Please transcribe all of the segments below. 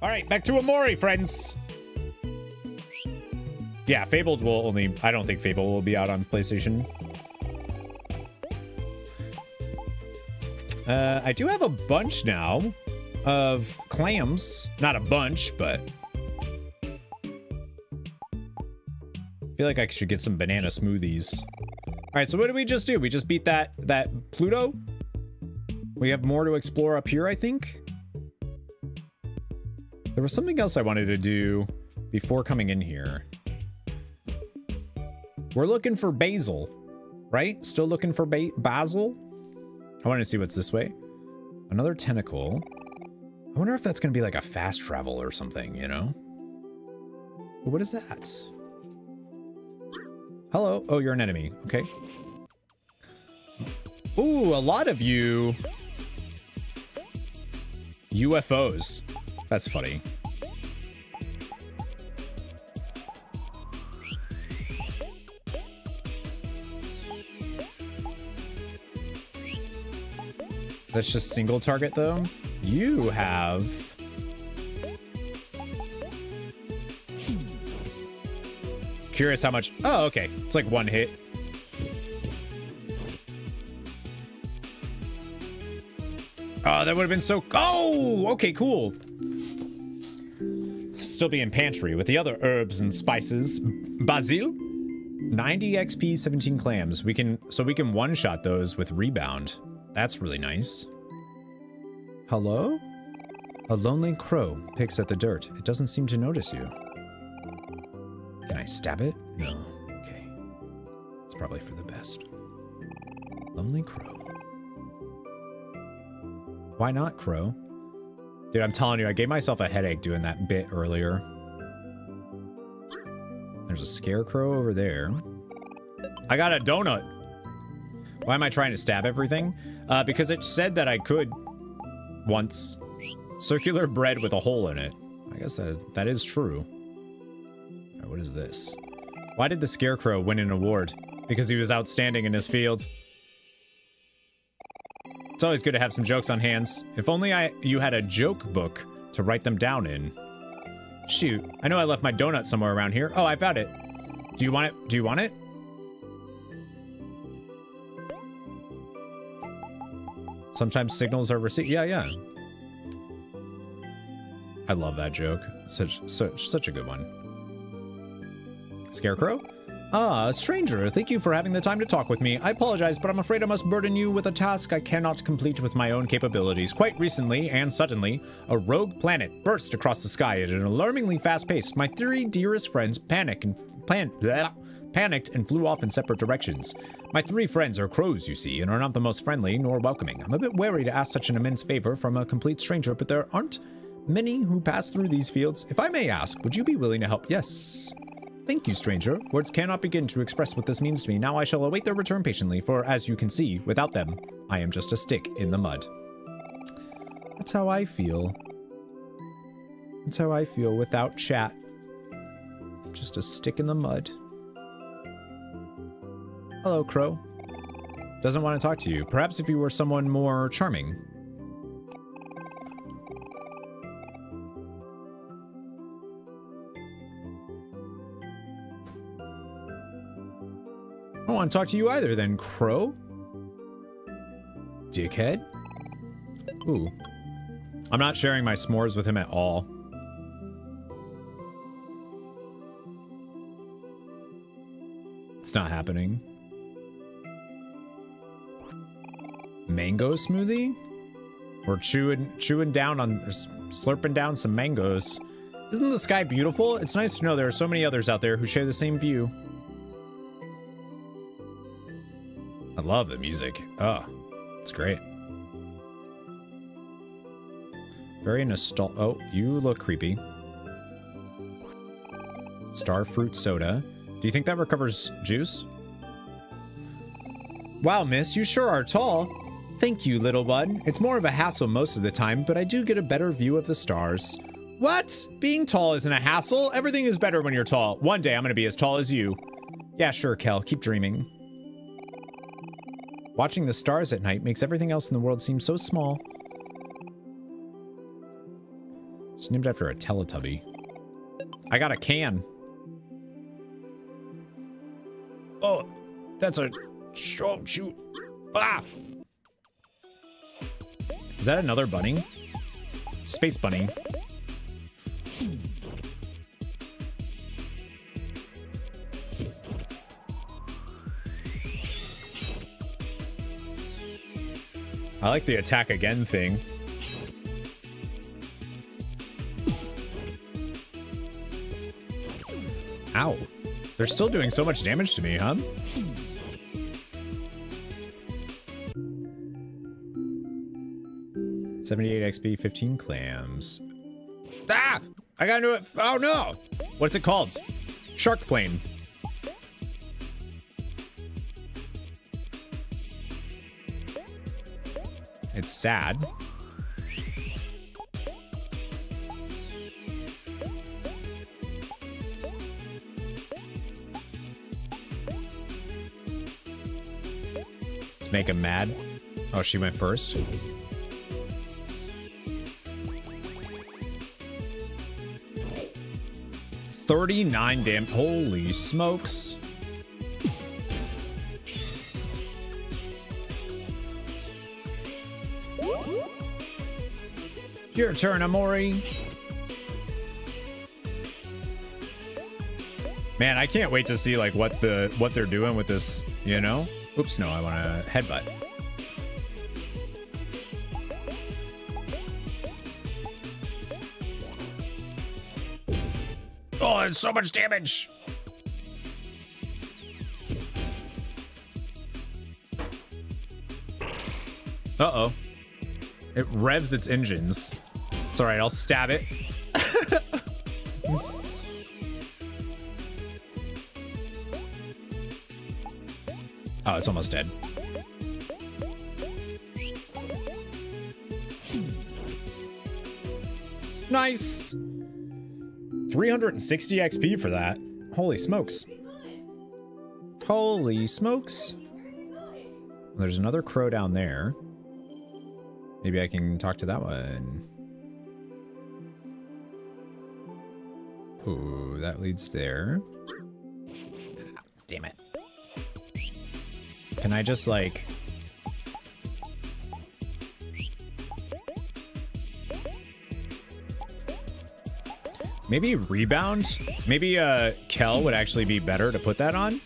All right, back to Omori, friends. Yeah, Fabled will only... I don't think Fable will be out on PlayStation. Uh, I do have a bunch now of clams. Not a bunch, but... I feel like I should get some banana smoothies. All right, so what did we just do? We just beat that that Pluto? We have more to explore up here, I think. There was something else I wanted to do before coming in here. We're looking for basil, right? Still looking for ba basil? I wanted to see what's this way. Another tentacle. I wonder if that's going to be like a fast travel or something, you know? What is that? Hello. Oh, you're an enemy. Okay. Ooh, a lot of you. UFOs. That's funny. That's just single target though. You have Curious how much. Oh, okay. It's like one hit. Oh, that would have been so. Oh, okay, cool. Still be in pantry with the other herbs and spices. Basil? 90 XP, 17 clams. We can, so we can one shot those with rebound. That's really nice. Hello? A lonely crow picks at the dirt. It doesn't seem to notice you. Can I stab it? No. Okay. It's probably for the best. Lonely Crow. Why not, Crow? Dude, I'm telling you, I gave myself a headache doing that bit earlier. There's a scarecrow over there. I got a donut. Why am I trying to stab everything? Uh, because it said that I could once. Circular bread with a hole in it. I guess that, that is true. What is this? Why did the Scarecrow win an award? Because he was outstanding in his field. It's always good to have some jokes on hands. If only I you had a joke book to write them down in. Shoot, I know I left my donut somewhere around here. Oh, I found it. Do you want it? Do you want it? Sometimes signals are received. Yeah, yeah. I love that joke. Such, such, such a good one. Scarecrow? Ah, stranger, thank you for having the time to talk with me. I apologize, but I'm afraid I must burden you with a task I cannot complete with my own capabilities. Quite recently, and suddenly, a rogue planet burst across the sky at an alarmingly fast pace. My three dearest friends panic and plan bleh, panicked and flew off in separate directions. My three friends are crows, you see, and are not the most friendly nor welcoming. I'm a bit wary to ask such an immense favor from a complete stranger, but there aren't many who pass through these fields. If I may ask, would you be willing to help? Yes. Thank you, stranger. Words cannot begin to express what this means to me. Now I shall await their return patiently, for as you can see, without them, I am just a stick in the mud. That's how I feel. That's how I feel without chat. Just a stick in the mud. Hello, Crow. Doesn't want to talk to you. Perhaps if you were someone more charming. Don't want to talk to you either then, Crow. Dickhead. Ooh. I'm not sharing my s'mores with him at all. It's not happening. Mango smoothie? We're chewing chewing down on slurping down some mangoes. Isn't the sky beautiful? It's nice to know there are so many others out there who share the same view. I love the music. Oh, it's great. Very nostalgic. Oh, you look creepy. Starfruit soda. Do you think that recovers juice? Wow, miss, you sure are tall. Thank you, little bud. It's more of a hassle most of the time, but I do get a better view of the stars. What? Being tall isn't a hassle. Everything is better when you're tall. One day I'm going to be as tall as you. Yeah, sure, Kel. Keep dreaming. Watching the stars at night makes everything else in the world seem so small. It's named after a Teletubby. I got a can. Oh, that's a show shoot. Ah! Is that another bunny? Space bunny. I like the attack again thing. Ow. They're still doing so much damage to me, huh? Seventy-eight XP, fifteen clams. Ah! I got into it. Oh no! What's it called? Shark plane. Sad. Let's make him mad. Oh, she went first. Thirty-nine damn. Holy smokes! Your turn, Omori. Man, I can't wait to see like what the what they're doing with this, you know? Oops, no, I want to headbutt. Oh, it's so much damage. Uh-oh. It revs its engines. It's all right, I'll stab it. oh, it's almost dead. Nice. 360 XP for that. Holy smokes. Holy smokes. There's another crow down there. Maybe I can talk to that one. Ooh, that leads there. Damn it. Can I just like... Maybe rebound? Maybe uh, Kel would actually be better to put that on?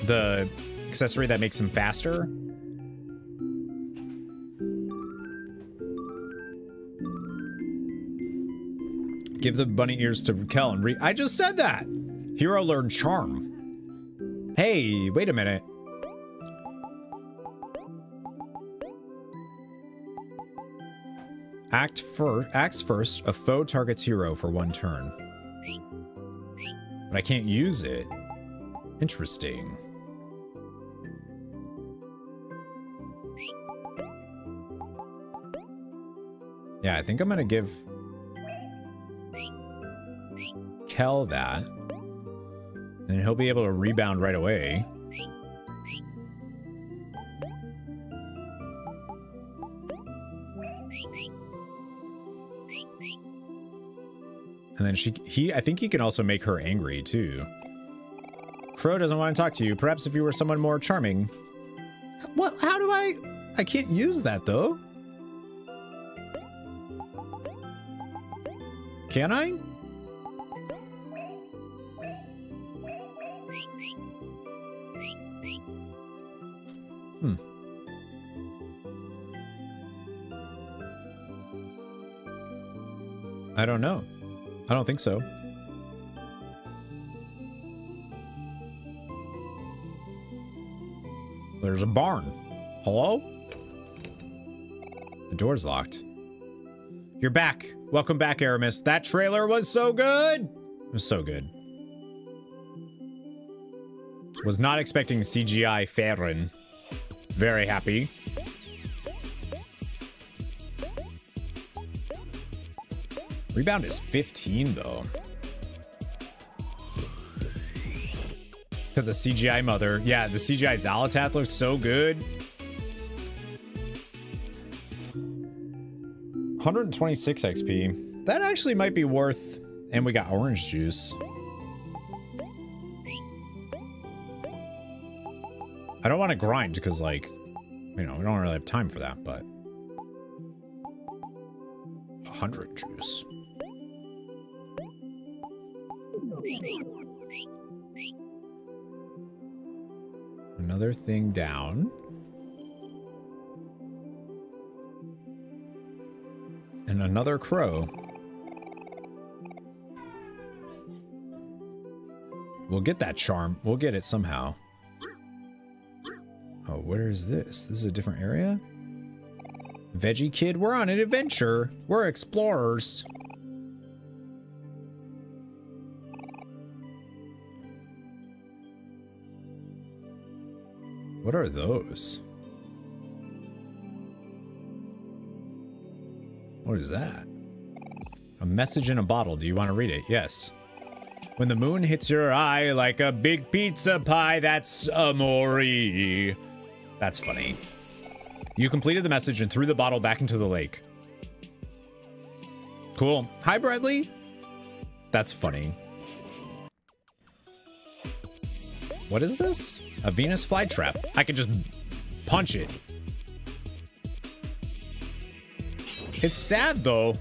The accessory that makes him faster? Give the bunny ears to Raquel and re- I just said that! Hero learn charm. Hey, wait a minute. Act first. Acts first. A foe targets hero for one turn. But I can't use it. Interesting. Yeah, I think I'm gonna give Kel that. And he'll be able to rebound right away. And then she, he, I think he can also make her angry too. Crow doesn't want to talk to you. Perhaps if you were someone more charming. What? How do I? I can't use that though. Can I? I don't know. I don't think so. There's a barn. Hello? The door's locked. You're back. Welcome back, Aramis. That trailer was so good. It was so good. Was not expecting CGI Farron. Very happy. Rebound is 15, though. Because of CGI Mother. Yeah, the CGI Xalatath looks so good. 126 XP. That actually might be worth... And we got orange juice. I don't want to grind because, like, you know, we don't really have time for that, but... 100 juice. Another thing down. And another crow. We'll get that charm. We'll get it somehow. Oh, where is this? This is a different area? Veggie Kid, we're on an adventure. We're explorers. What are those? What is that? A message in a bottle. Do you want to read it? Yes. When the moon hits your eye like a big pizza pie, that's amore. That's funny. You completed the message and threw the bottle back into the lake. Cool. Hi, Bradley. That's funny. What is this? A Venus flytrap. I can just punch it. It's sad, though.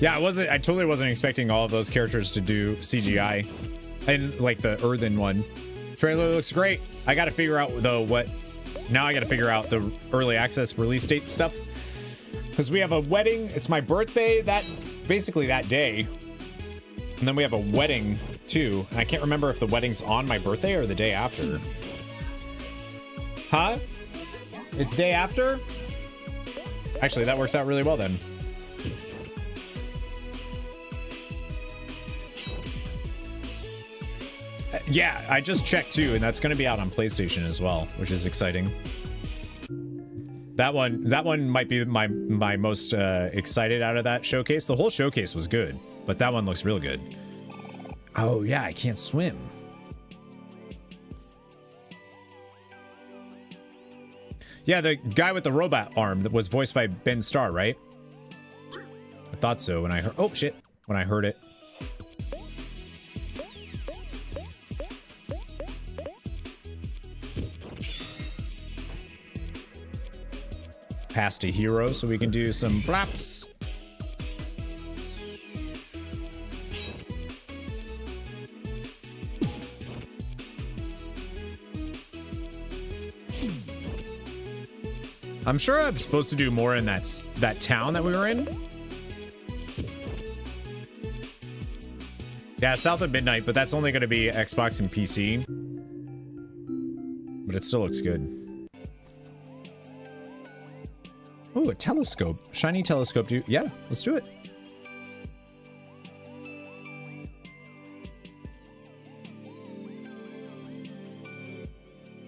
Yeah, I wasn't. I totally wasn't expecting all of those characters to do CGI, and like the earthen one. Trailer looks great. I got to figure out though what. Now I got to figure out the early access release date stuff because we have a wedding. It's my birthday that basically that day, and then we have a wedding too. And I can't remember if the wedding's on my birthday or the day after. Huh? It's day after. Actually, that works out really well then. Uh, yeah, I just checked too, and that's going to be out on PlayStation as well, which is exciting. That one, that one might be my my most uh, excited out of that showcase. The whole showcase was good, but that one looks real good. Oh yeah, I can't swim. Yeah, the guy with the robot arm that was voiced by Ben Starr, right? I thought so when I heard. Oh shit! When I heard it. Past a hero so we can do some flaps. I'm sure I'm supposed to do more in that that town that we were in. Yeah, South of Midnight, but that's only going to be Xbox and PC. But it still looks good. Oh, a telescope. Shiny telescope. Do you, yeah, let's do it.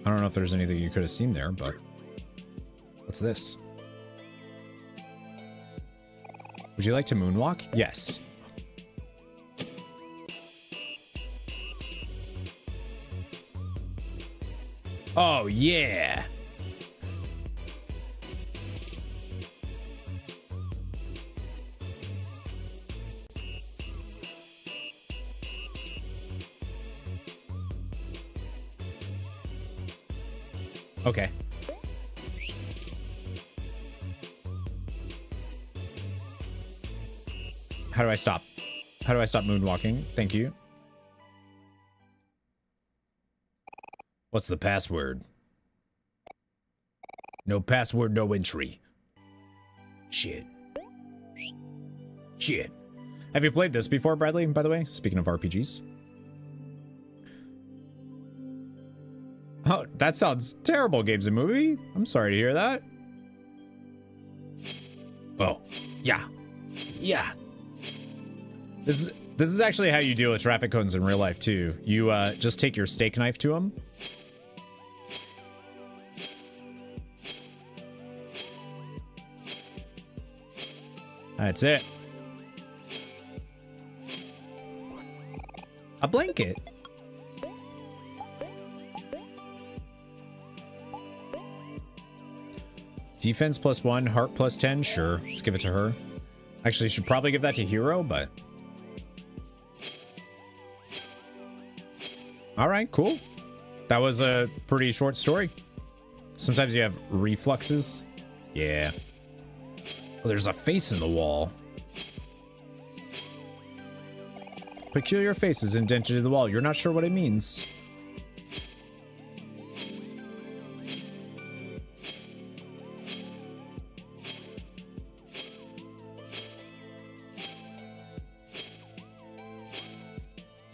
I don't know if there's anything you could have seen there, but what's this? Would you like to moonwalk? Yes. Oh, yeah. Okay. How do I stop? How do I stop moonwalking? Thank you. What's the password? No password, no entry. Shit. Shit. Have you played this before, Bradley, by the way? Speaking of RPGs. Oh, that sounds terrible, Games and Movie. I'm sorry to hear that. Oh, yeah. Yeah. This is this is actually how you deal with traffic cones in real life too. You uh, just take your steak knife to them. That's it. A blanket. Defense plus one, heart plus 10. Sure, let's give it to her. Actually, should probably give that to Hero, but... All right, cool. That was a pretty short story. Sometimes you have refluxes. Yeah. Oh, there's a face in the wall. Peculiar faces indented in the wall. You're not sure what it means.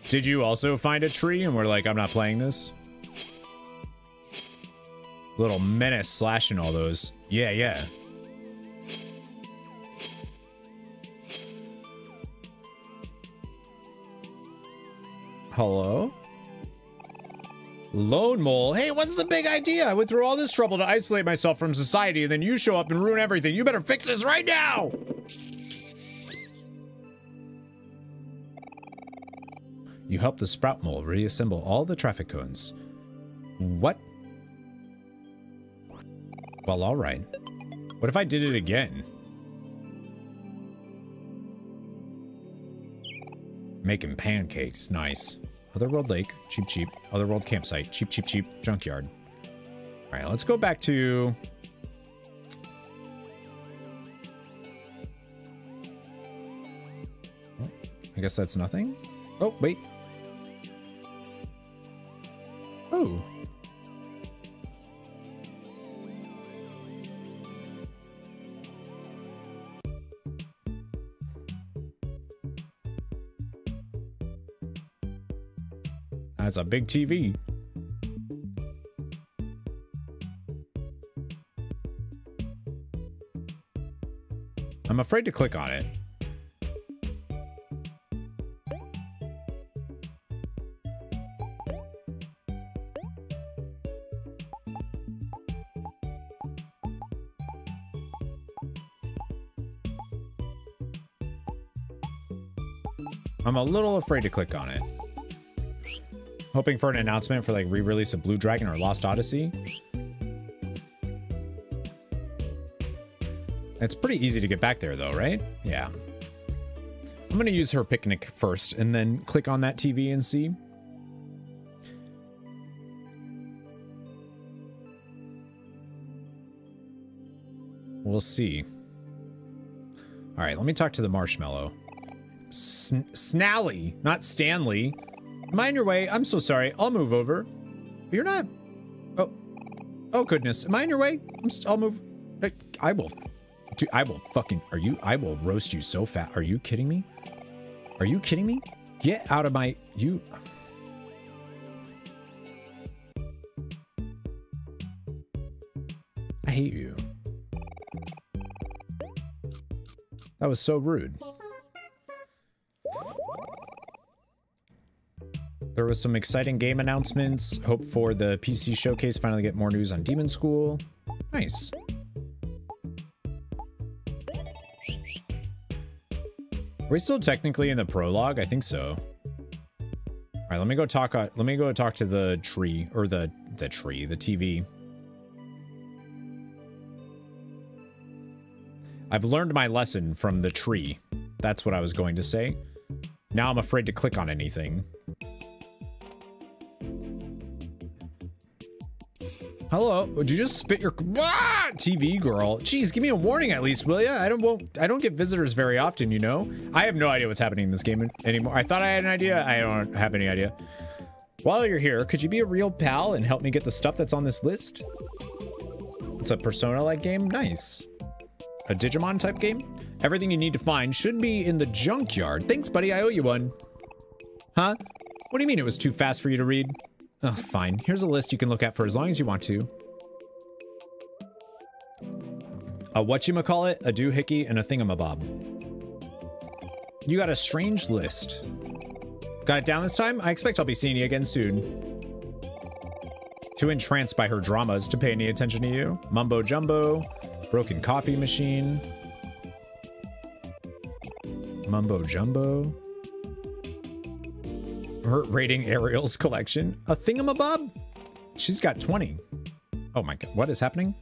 Did you also find a tree and we're like, I'm not playing this? Little menace slashing all those. Yeah, yeah. Hello? Lone Mole. Hey, what's the big idea? I went through all this trouble to isolate myself from society, and then you show up and ruin everything. You better fix this right now! You help the Sprout Mole reassemble all the traffic cones. What? Well, alright. What if I did it again? Making pancakes. Nice. Otherworld Lake. Cheap, cheap. Otherworld Campsite. Cheap, cheap, cheap. Junkyard. Alright, let's go back to... Oh, I guess that's nothing. Oh, wait. Oh. That's a big TV. I'm afraid to click on it. I'm a little afraid to click on it. Hoping for an announcement for like re-release of Blue Dragon or Lost Odyssey. It's pretty easy to get back there though, right? Yeah. I'm gonna use her picnic first and then click on that TV and see. We'll see. All right, let me talk to the marshmallow. Sn Snally, not Stanley. Mind your way. I'm so sorry. I'll move over. You're not. Oh. Oh, goodness. Am I in your way? i will move. I will. Dude, I will fucking. Are you? I will roast you so fat. Are you kidding me? Are you kidding me? Get out of my. You. I hate you. That was so rude. There was some exciting game announcements. Hope for the PC showcase finally get more news on Demon School. Nice. Are we still technically in the prologue? I think so. All right, let me go talk. Uh, let me go talk to the tree or the the tree, the TV. I've learned my lesson from the tree. That's what I was going to say. Now I'm afraid to click on anything. Hello, would you just spit your ah, TV girl? Jeez, give me a warning at least, will ya? I don't won't I don't get visitors very often, you know. I have no idea what's happening in this game anymore. I thought I had an idea. I don't have any idea. While you're here, could you be a real pal and help me get the stuff that's on this list? It's a Persona-like game. Nice. A Digimon type game. Everything you need to find should be in the junkyard. Thanks, buddy. I owe you one. Huh? What do you mean it was too fast for you to read? Oh, fine. Here's a list you can look at for as long as you want to. A whatchamacallit, a doohickey, and a thingamabob. You got a strange list. Got it down this time? I expect I'll be seeing you again soon. Too entranced by her dramas to pay any attention to you. Mumbo jumbo, broken coffee machine. Mumbo Jumbo. Her rating Ariel's collection. A thingamabob? She's got 20. Oh my god, what is happening?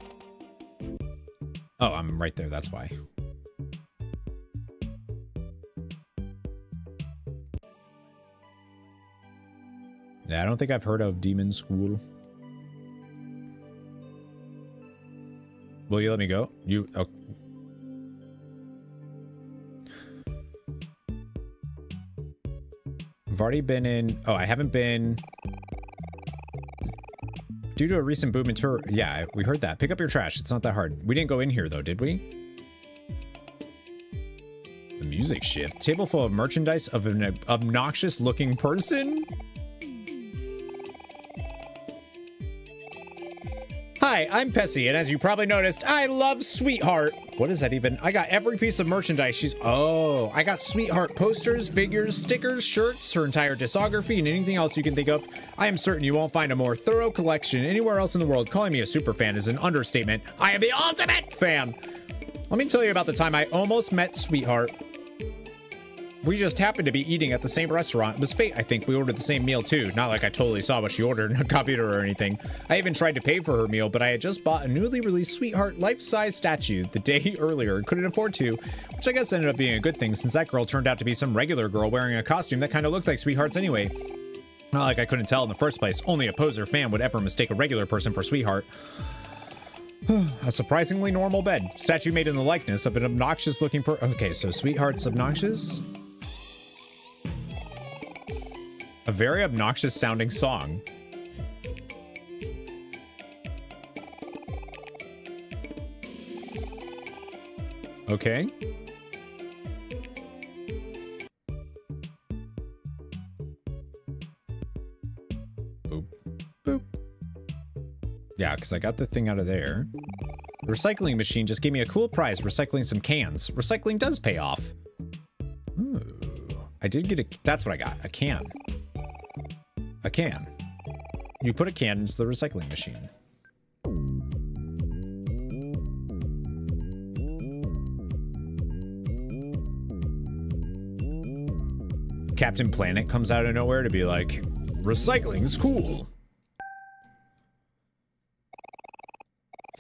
Oh, I'm right there, that's why. Yeah, I don't think I've heard of Demon School. Will you let me go? You, oh. I've already been in, oh, I haven't been, due to a recent boom in tour, yeah, we heard that. Pick up your trash, it's not that hard. We didn't go in here though, did we? The music shift. Table full of merchandise of an obnoxious looking person? Hi, I'm Pessi, and as you probably noticed, I love Sweetheart. What is that even? I got every piece of merchandise she's... Oh, I got Sweetheart posters, figures, stickers, shirts, her entire discography, and anything else you can think of. I am certain you won't find a more thorough collection anywhere else in the world. Calling me a super fan is an understatement. I am the ultimate fan! Let me tell you about the time I almost met Sweetheart. We just happened to be eating at the same restaurant. It was fate, I think. We ordered the same meal too. Not like I totally saw what she ordered and copied her or anything. I even tried to pay for her meal, but I had just bought a newly released Sweetheart life-size statue the day earlier and couldn't afford to, which I guess ended up being a good thing since that girl turned out to be some regular girl wearing a costume that kind of looked like Sweetheart's anyway. Not like I couldn't tell in the first place. Only a poser fan would ever mistake a regular person for Sweetheart. a surprisingly normal bed. Statue made in the likeness of an obnoxious looking per- Okay, so Sweetheart's obnoxious? A very obnoxious sounding song. Okay. Boop. Boop. Yeah, because I got the thing out of there. The recycling machine just gave me a cool prize recycling some cans. Recycling does pay off. Ooh. I did get a... That's what I got. A can a can. You put a can into the recycling machine. Captain Planet comes out of nowhere to be like, recycling's cool.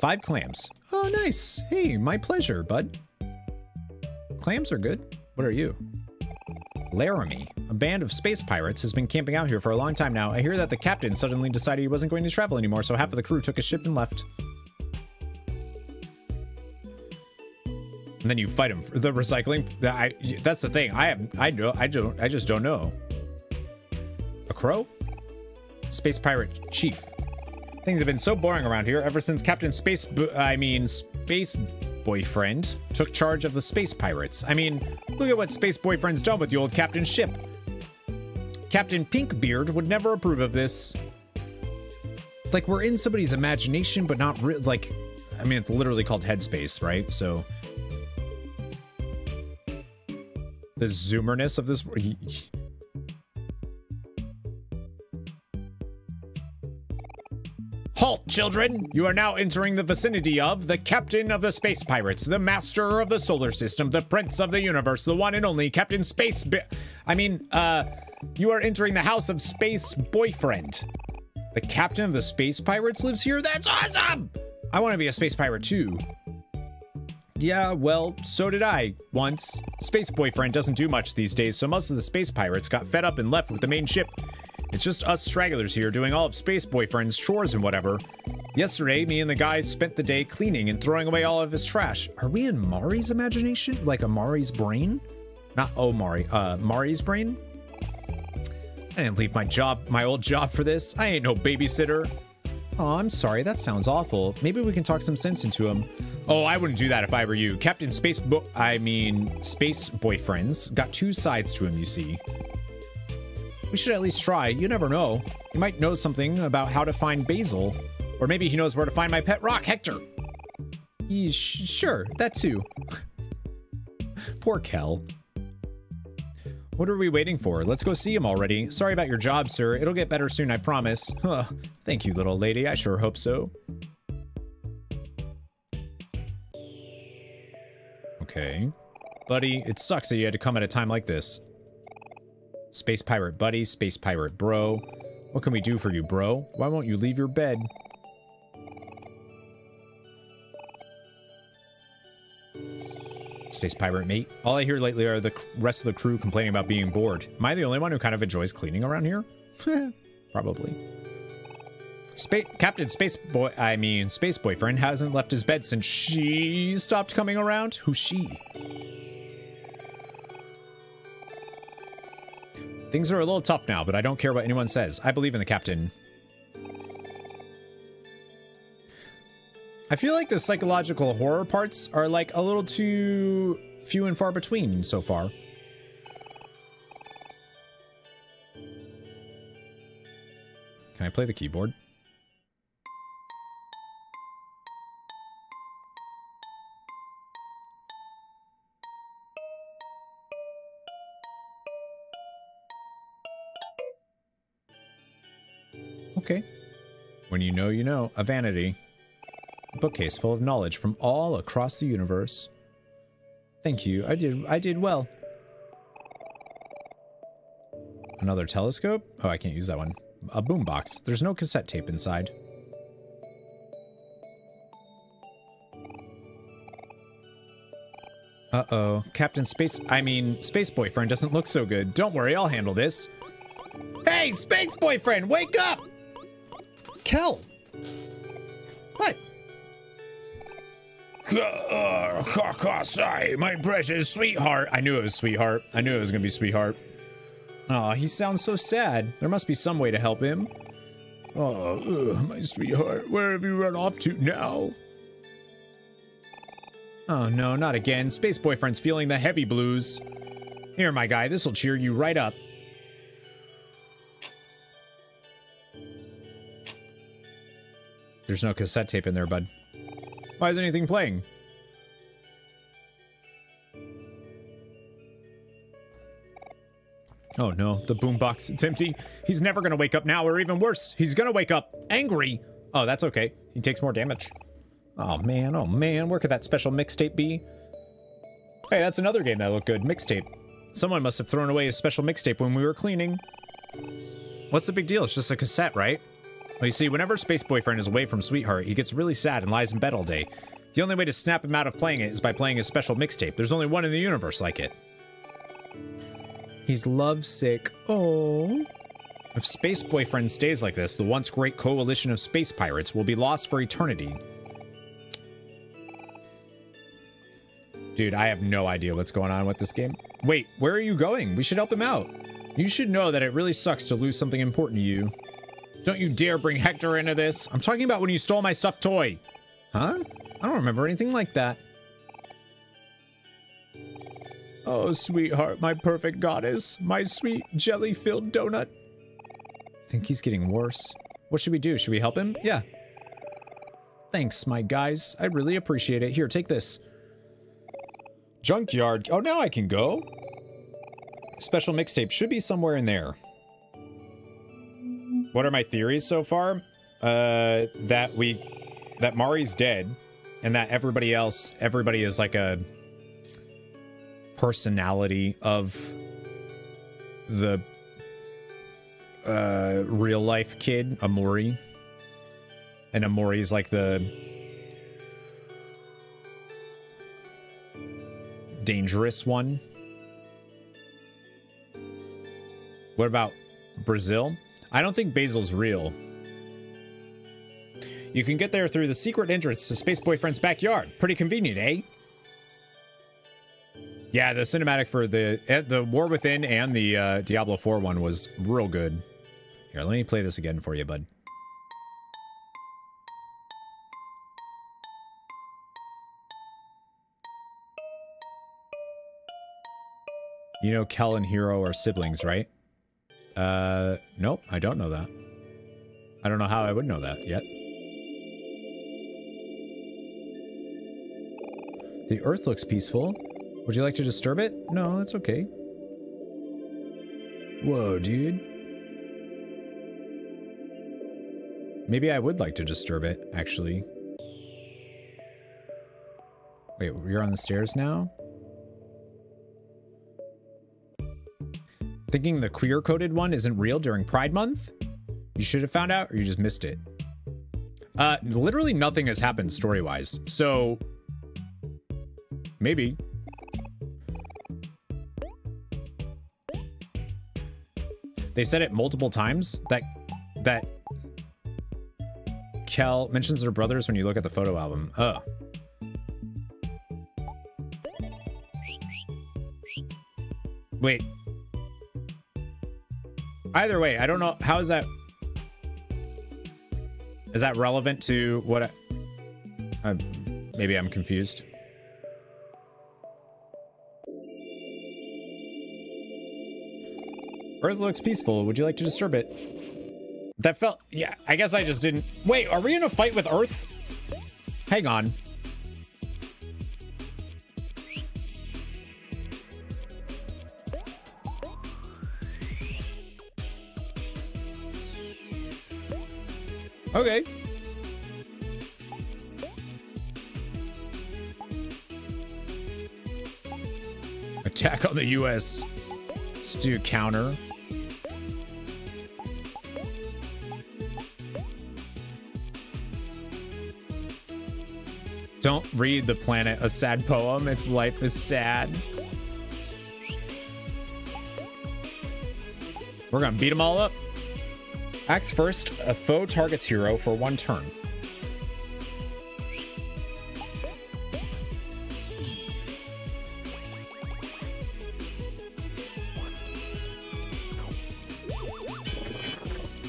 Five clams. Oh, nice. Hey, my pleasure, bud. Clams are good. What are you? Laramie, a band of space pirates, has been camping out here for a long time now. I hear that the captain suddenly decided he wasn't going to travel anymore, so half of the crew took a ship and left. And then you fight him for the recycling. I, that's the thing. I have, I know, I don't, I just don't know. A crow? Space pirate chief. Things have been so boring around here ever since Captain Space, I mean, Space Boyfriend took charge of the space pirates. I mean, look at what Space Boyfriend's done with the old captain's ship. Captain Pinkbeard would never approve of this. Like, we're in somebody's imagination, but not like, I mean, it's literally called headspace, right? So... The zoomerness of this... Halt, children! You are now entering the vicinity of the captain of the space pirates, the master of the solar system, the prince of the universe, the one and only Captain Space I mean, uh, you are entering the house of Space Boyfriend. The captain of the space pirates lives here? That's awesome! I want to be a space pirate too. Yeah, well, so did I, once. Space Boyfriend doesn't do much these days, so most of the space pirates got fed up and left with the main ship. It's just us stragglers here doing all of Space Boyfriend's chores and whatever. Yesterday, me and the guys spent the day cleaning and throwing away all of his trash. Are we in Mari's imagination? Like a Mari's brain? Not oh Mari, uh, Mari's brain? I didn't leave my job, my old job for this. I ain't no babysitter. Oh, I'm sorry, that sounds awful. Maybe we can talk some sense into him. Oh, I wouldn't do that if I were you. Captain Space Bo- I mean, Space Boyfriends got two sides to him, you see. We should at least try. You never know. He might know something about how to find Basil. Or maybe he knows where to find my pet rock, Hector. He, sure, that too. Poor Kel. What are we waiting for? Let's go see him already. Sorry about your job, sir. It'll get better soon, I promise. Huh. Thank you, little lady. I sure hope so. Okay. Buddy, it sucks that you had to come at a time like this. Space pirate buddy, space pirate bro. What can we do for you, bro? Why won't you leave your bed? Space pirate mate. All I hear lately are the rest of the crew complaining about being bored. Am I the only one who kind of enjoys cleaning around here? Probably. Space Captain Space Boy, I mean Space Boyfriend hasn't left his bed since she stopped coming around. Who's she? Things are a little tough now, but I don't care what anyone says. I believe in the captain. I feel like the psychological horror parts are like a little too few and far between so far. Can I play the keyboard? Okay. When you know, you know. A vanity. A bookcase full of knowledge from all across the universe. Thank you. I did I did well. Another telescope? Oh, I can't use that one. A boombox. There's no cassette tape inside. Uh-oh. Captain Space... I mean, Space Boyfriend doesn't look so good. Don't worry, I'll handle this. Hey, Space Boyfriend, wake up! Kel! What? Sorry, my precious sweetheart. I knew it was sweetheart. I knew it was gonna be sweetheart. Aw, oh, he sounds so sad. There must be some way to help him. Oh, ugh, my sweetheart. Where have you run off to now? Oh no, not again. Space Boyfriend's feeling the heavy blues. Here, my guy, this'll cheer you right up. There's no cassette tape in there, bud. Why is anything playing? Oh no, the boombox, it's empty. He's never gonna wake up now, or even worse, he's gonna wake up angry. Oh, that's okay. He takes more damage. Oh man, oh man, where could that special mixtape be? Hey, that's another game that looked good, mixtape. Someone must have thrown away a special mixtape when we were cleaning. What's the big deal? It's just a cassette, right? Well, you see, whenever Space Boyfriend is away from Sweetheart, he gets really sad and lies in bed all day. The only way to snap him out of playing it is by playing his special mixtape. There's only one in the universe like it. He's lovesick. Oh. If Space Boyfriend stays like this, the once great coalition of space pirates will be lost for eternity. Dude, I have no idea what's going on with this game. Wait, where are you going? We should help him out. You should know that it really sucks to lose something important to you. Don't you dare bring Hector into this. I'm talking about when you stole my stuffed toy. Huh? I don't remember anything like that. Oh, sweetheart, my perfect goddess. My sweet jelly-filled donut. I think he's getting worse. What should we do? Should we help him? Yeah. Thanks, my guys. I really appreciate it. Here, take this. Junkyard. Oh, now I can go. Special mixtape should be somewhere in there. What are my theories so far? Uh, that we, that Mari's dead, and that everybody else, everybody is like a personality of the uh, real life kid, Omori. And Omori is like the dangerous one. What about Basil? I don't think Basil's real. You can get there through the secret entrance to Space Boyfriend's backyard. Pretty convenient, eh? Yeah, the cinematic for the eh, the War Within and the uh, Diablo 4 one was real good. Here, let me play this again for you, bud. You know Kel and Hero are siblings, right? Uh, nope, I don't know that. I don't know how I would know that yet. The Earth looks peaceful. Would you like to disturb it? No, that's okay. Whoa, dude. Maybe I would like to disturb it, actually. Wait, you're on the stairs now? Thinking the queer coded one isn't real during Pride Month? You should have found out or you just missed it. Uh, literally nothing has happened story wise. So maybe. They said it multiple times that that Kel mentions their brothers when you look at the photo album. Oh. Wait. Either way, I don't know. How is that? Is that relevant to what? I, uh, maybe I'm confused. Earth looks peaceful. Would you like to disturb it? That felt... Yeah, I guess I just didn't... Wait, are we in a fight with Earth? Hang on. Okay. Attack on the U.S. Let's do counter. Don't read The Planet, a sad poem. Its life is sad. We're gonna beat them all up. Acts first, a foe targets hero for one turn.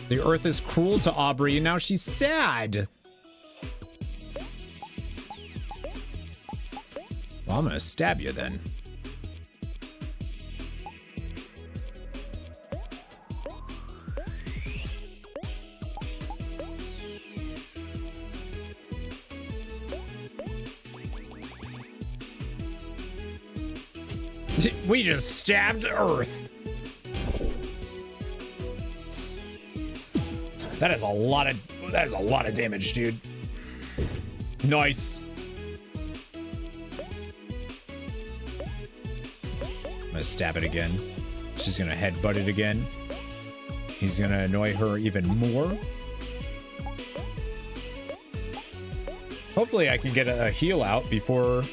The earth is cruel to Aubrey, and now she's sad. Well, I'm gonna stab you then. Just stabbed Earth. That is a lot of that is a lot of damage, dude. Nice. I'm gonna stab it again. She's gonna headbutt it again. He's gonna annoy her even more. Hopefully I can get a heal out before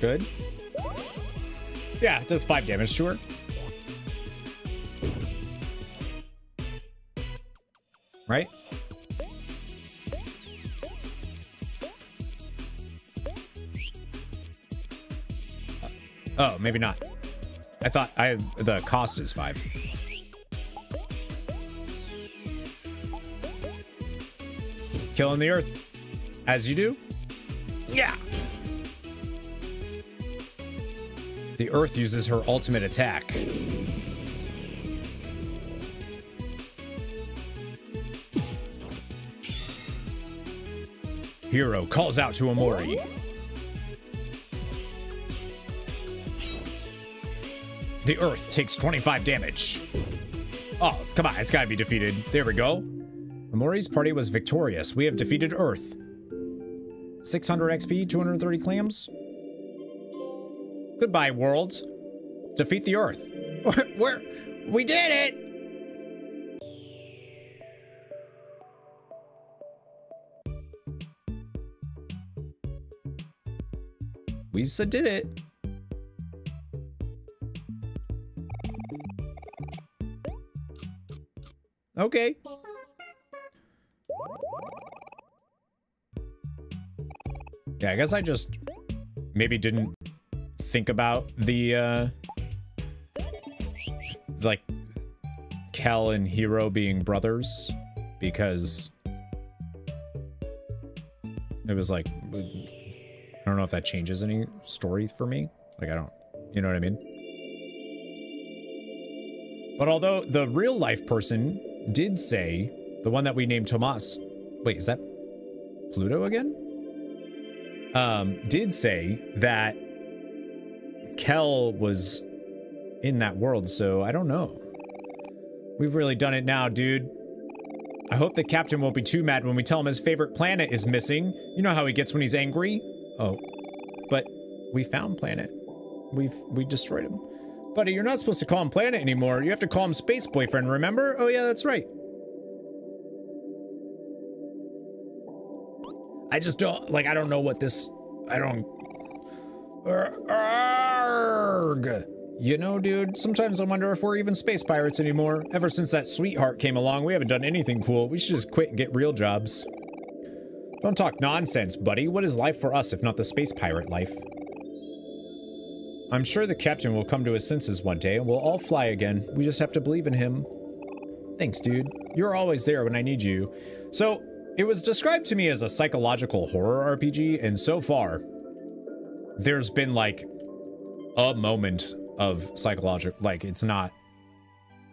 Good. Yeah, it does five damage to her. Right? Oh, maybe not. I thought I the cost is five. Killing the earth. As you do. Yeah. Earth uses her ultimate attack. Hero calls out to Omori. The Earth takes 25 damage. Oh, come on, it's gotta be defeated. There we go. Omori's party was victorious. We have defeated Earth. 600 XP, 230 clams. Goodbye, worlds. Defeat the Earth. We're, we did it! We did it. Okay. Yeah, I guess I just maybe didn't think about the, uh, like, Kel and Hero being brothers because it was like, I don't know if that changes any story for me. Like, I don't, you know what I mean? But although the real life person did say, the one that we named Tomas, wait, is that Pluto again? Um, did say that Kel was in that world, so I don't know. We've really done it now, dude. I hope the captain won't be too mad when we tell him his favorite planet is missing. You know how he gets when he's angry? Oh, but We found Planet. We've we destroyed him. Buddy, you're not supposed to call him Planet anymore. You have to call him Space Boyfriend, remember? Oh yeah, that's right. I just don't like I don't know what this I don't uh, uh, Arrgh. You know, dude, sometimes I wonder if we're even space pirates anymore. Ever since that sweetheart came along, we haven't done anything cool. We should just quit and get real jobs. Don't talk nonsense, buddy. What is life for us if not the space pirate life? I'm sure the captain will come to his senses one day and we'll all fly again. We just have to believe in him. Thanks, dude. You're always there when I need you. So, it was described to me as a psychological horror RPG, and so far, there's been like a moment of psychological, like it's not,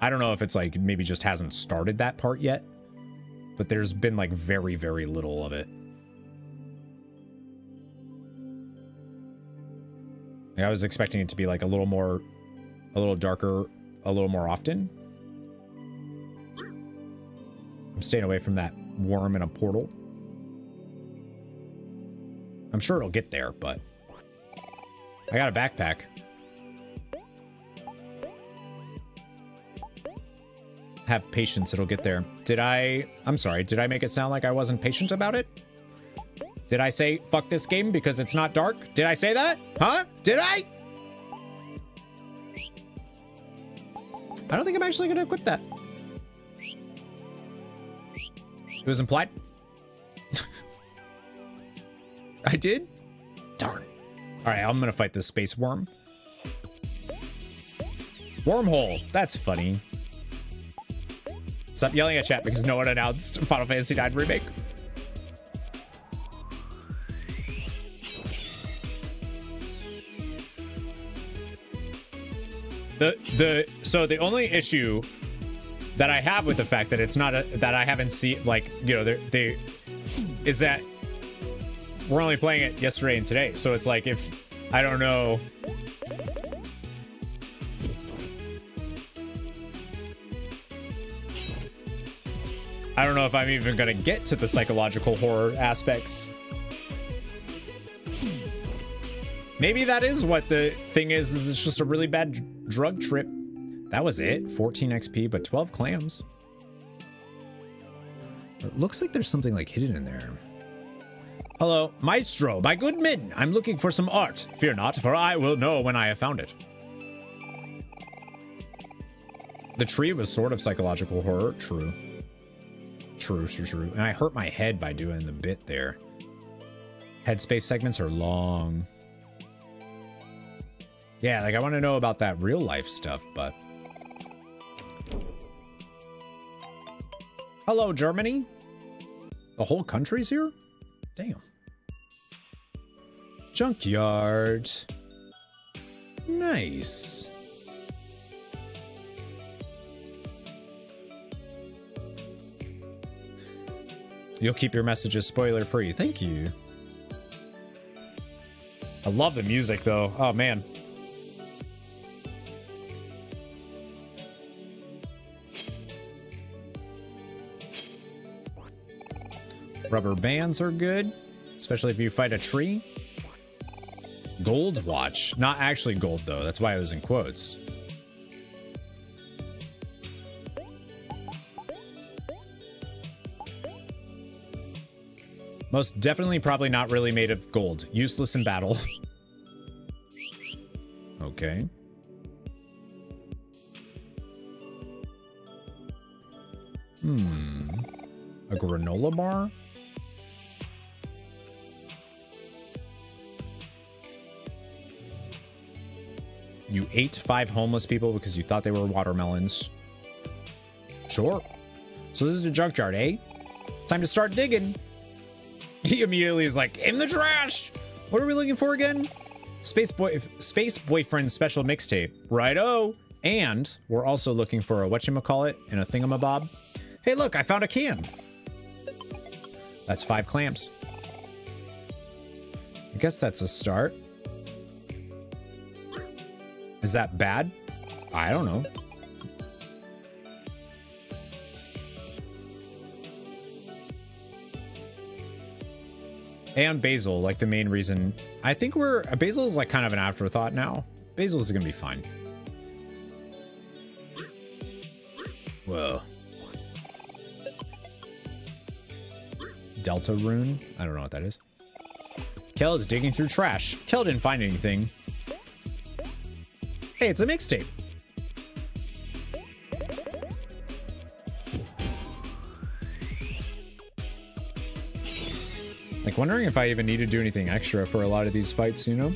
I don't know if it's like maybe just hasn't started that part yet, but there's been like very, very little of it. I was expecting it to be like a little more, a little darker, a little more often. I'm staying away from that worm in a portal. I'm sure it'll get there, but I got a backpack. Have patience, it'll get there. Did I... I'm sorry, did I make it sound like I wasn't patient about it? Did I say, fuck this game because it's not dark? Did I say that? Huh? Did I? I don't think I'm actually going to equip that. It was implied. I did? Darn. All right, I'm going to fight this space worm. Wormhole. That's funny. Stop yelling at chat because no one announced Final Fantasy IX Remake. The the so the only issue that I have with the fact that it's not a that I haven't seen like you know they they is that we're only playing it yesterday and today, so it's like if I don't know. I don't know if I'm even gonna get to the psychological horror aspects. Maybe that is what the thing is, is it's just a really bad drug trip. That was it. 14 XP, but 12 clams. It looks like there's something like hidden in there. Hello, Maestro, my good men. I'm looking for some art. Fear not, for I will know when I have found it. The tree was sort of psychological horror. True. True, true, true. And I hurt my head by doing the bit there. Headspace segments are long. Yeah, like I want to know about that real life stuff, but... Hello, Germany? The whole country's here? Damn. Junkyard. Nice. You'll keep your messages spoiler free. Thank you. I love the music though. Oh man. Rubber bands are good, especially if you fight a tree. Gold watch. Not actually gold, though. That's why it was in quotes. Most definitely probably not really made of gold. Useless in battle. okay. Hmm. A granola bar? You ate five homeless people because you thought they were watermelons. Sure. So this is the junkyard, eh? Time to start digging. He immediately is like, in the trash! What are we looking for again? Space Boy Space Boyfriend special mixtape. Righto. And we're also looking for a whatchamacallit and a thingamabob. Hey, look, I found a can. That's five clamps. I guess that's a start. Is that bad? I don't know. And Basil, like the main reason. I think we're uh, Basil is like kind of an afterthought now. Basil is gonna be fine. Whoa. Deltarune? I don't know what that is. Kel is digging through trash. Kel didn't find anything. Hey, it's a mixtape. Like, wondering if I even need to do anything extra for a lot of these fights, you know?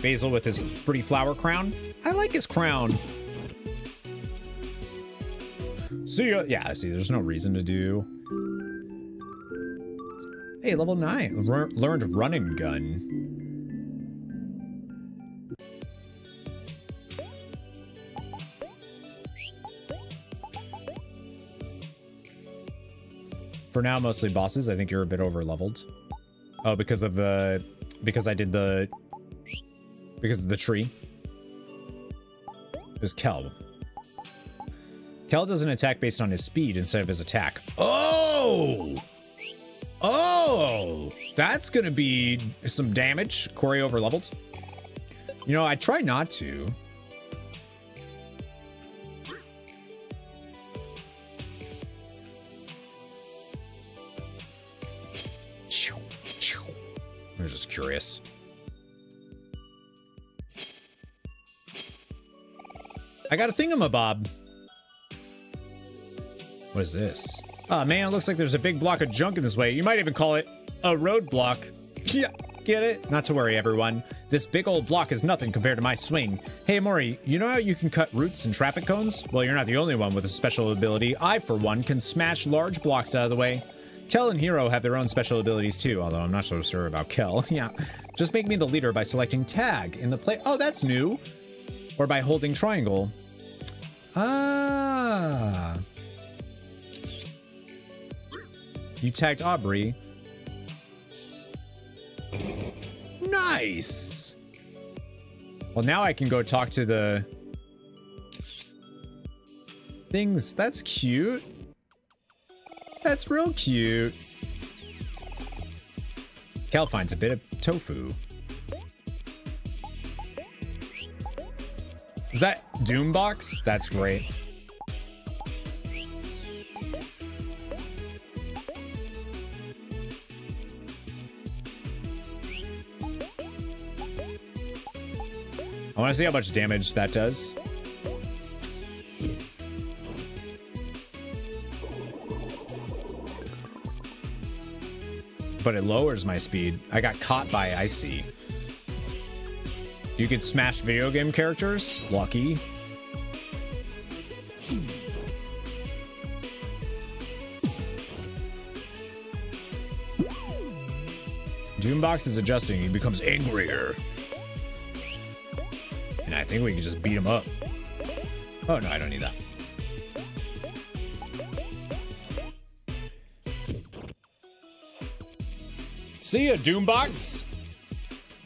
Basil with his pretty flower crown. I like his crown. See ya. Yeah, I see, there's no reason to do. Hey, level 9. R learned running gun. For now, mostly bosses. I think you're a bit over leveled. Oh, because of the... Because I did the... Because of the tree. It was Kel. Kel does an attack based on his speed instead of his attack. Oh! Oh! That's gonna be some damage. Corey over leveled. You know, I try not to. I'm just curious. I got a thingamabob. What is this? Oh man, it looks like there's a big block of junk in this way. You might even call it a roadblock. Yeah, get it? Not to worry, everyone. This big old block is nothing compared to my swing. Hey, Mori, you know how you can cut roots and traffic cones? Well, you're not the only one with a special ability. I, for one, can smash large blocks out of the way. Kel and Hero have their own special abilities too, although I'm not so sure about Kel. yeah. Just make me the leader by selecting tag in the play. Oh, that's new. Or by holding triangle. Ah. You tagged Aubrey. Nice. Well, now I can go talk to the things. That's cute. That's real cute. Cal finds a bit of tofu. Is that Doombox? That's great. I want to see how much damage that does. But it lowers my speed. I got caught by Icy. You could smash video game characters? Lucky. Doombox is adjusting. He becomes angrier. And I think we can just beat him up. Oh, no, I don't need that. See ya, Doombox!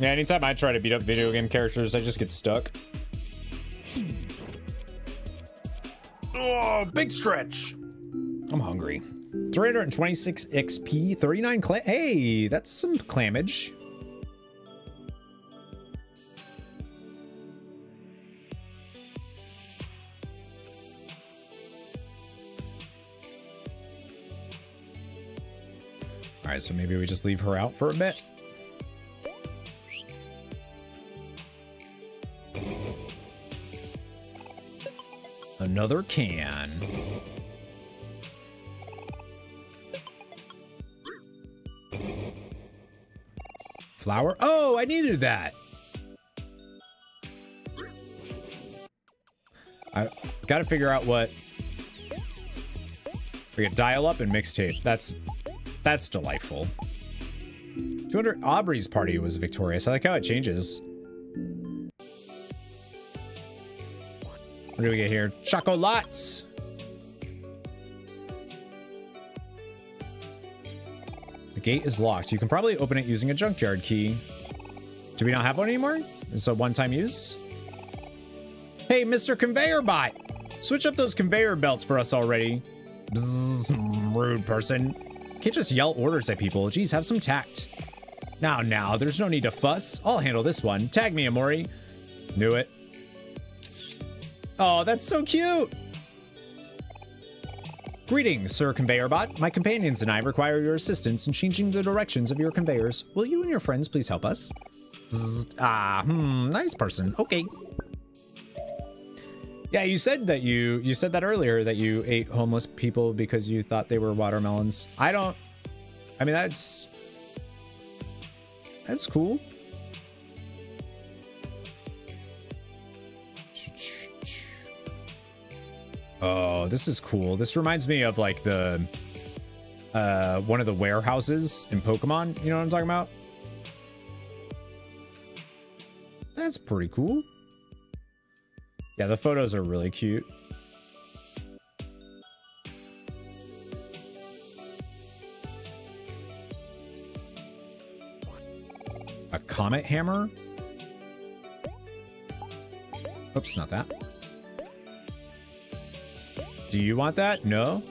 Yeah, anytime I try to beat up video game characters, I just get stuck. Oh, big stretch! I'm hungry. 326 XP, 39 clam- Hey, that's some clamage. So maybe we just leave her out for a bit. Another can. Flower? Oh, I needed that. I got to figure out what... We get dial up and mixtape. That's that's delightful. 200 Aubrey's party was victorious. I like how it changes. What do we get here? Chocolates! The gate is locked. You can probably open it using a junkyard key. Do we not have one anymore? It's a one-time use? Hey, Mr. Conveyor Bot! Switch up those conveyor belts for us already. Bzz, rude person. Can't just yell orders at people. Geez, have some tact. Now, now, there's no need to fuss. I'll handle this one. Tag me, Omori. Knew it. Oh, that's so cute. Greetings, Sir Conveyor Bot. My companions and I require your assistance in changing the directions of your conveyors. Will you and your friends please help us? Zzz, ah, hmm, nice person. Okay. Yeah, you said that you you said that earlier that you ate homeless people because you thought they were watermelons. I don't I mean that's that's cool. Oh, this is cool. This reminds me of like the uh one of the warehouses in Pokemon. You know what I'm talking about? That's pretty cool. Yeah, the photos are really cute. A comet hammer? Oops, not that. Do you want that? No?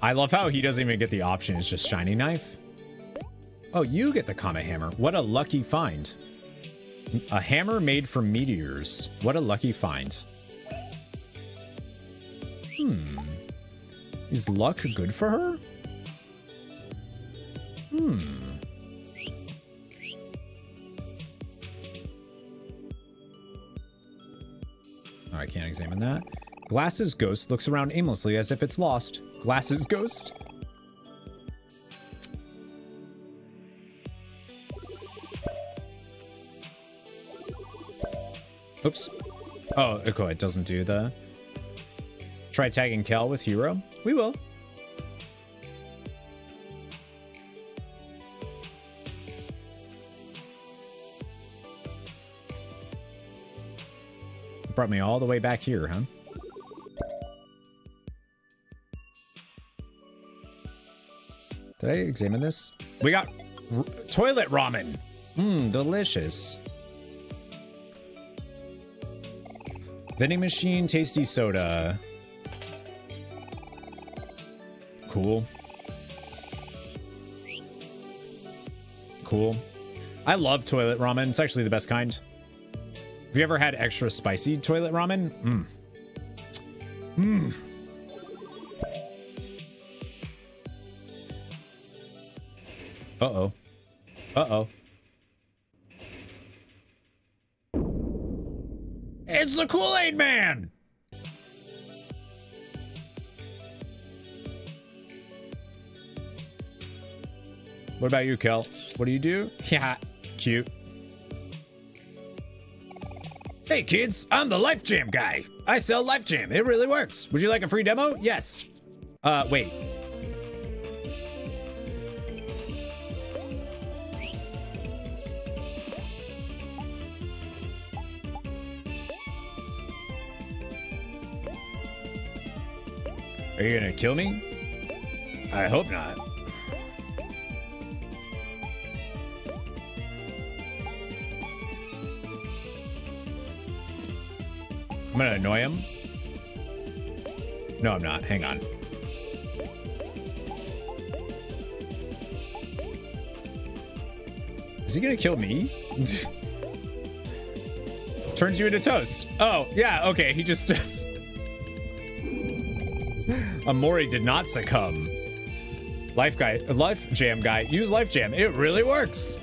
I love how he doesn't even get the option. It's just shiny knife. Oh, you get the comet hammer. What a lucky find. A hammer made from meteors. What a lucky find. Hmm. Is luck good for her? Hmm. I can't examine that. Glasses ghost looks around aimlessly as if it's lost. Glasses ghost? Oops. Oh, okay, it doesn't do the... Try tagging Kel with Hero? We will. Brought me all the way back here, huh? Did I examine this? We got toilet ramen. Mmm, delicious. Vending machine, tasty soda. Cool. Cool. I love toilet ramen. It's actually the best kind. Have you ever had extra spicy toilet ramen? Mmm. Mmm. About you, Kel? What do you do? Yeah, cute. Hey kids, I'm the Life Jam guy. I sell Life Jam. It really works. Would you like a free demo? Yes. Uh, wait. Are you gonna kill me? I hope not. Gonna annoy him. No, I'm not. Hang on. Is he gonna kill me? Turns you into toast. Oh, yeah, okay. He just does. Omori did not succumb. Life guy, life jam guy, use life jam. It really works.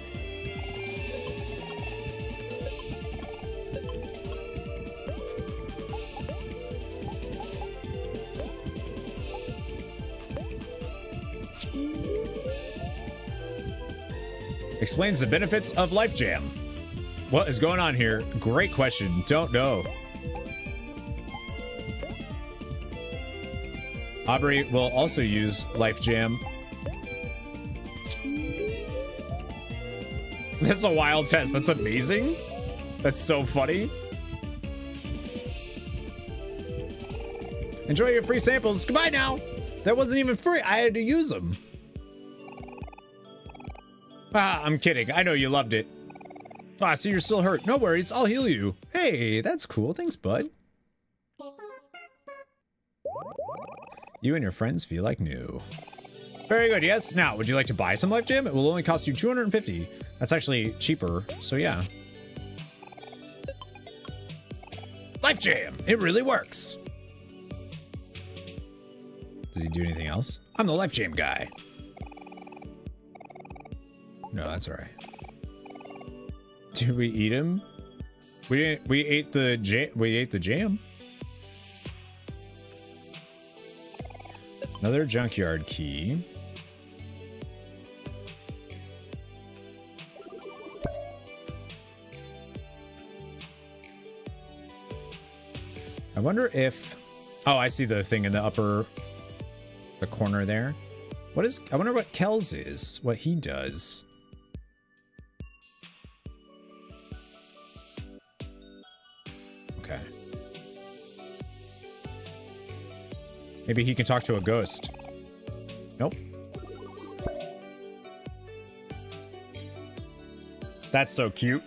Explains the benefits of Life Jam. What is going on here? Great question. Don't know. Aubrey will also use Life Jam. That's a wild test. That's amazing. That's so funny. Enjoy your free samples. Goodbye now. That wasn't even free. I had to use them. I'm kidding. I know you loved it. Ah, so you're still hurt. No worries. I'll heal you. Hey, that's cool. Thanks, bud. You and your friends feel like new. Very good, yes. Now, would you like to buy some Life Jam? It will only cost you 250. That's actually cheaper, so yeah. Life Jam! It really works! Does he do anything else? I'm the Life Jam guy. That's alright. Did we eat him? We didn't. We ate the jam. We ate the jam. Another junkyard key. I wonder if... Oh, I see the thing in the upper... The corner there. What is... I wonder what Kel's is. What he does. Maybe he can talk to a ghost. Nope. That's so cute.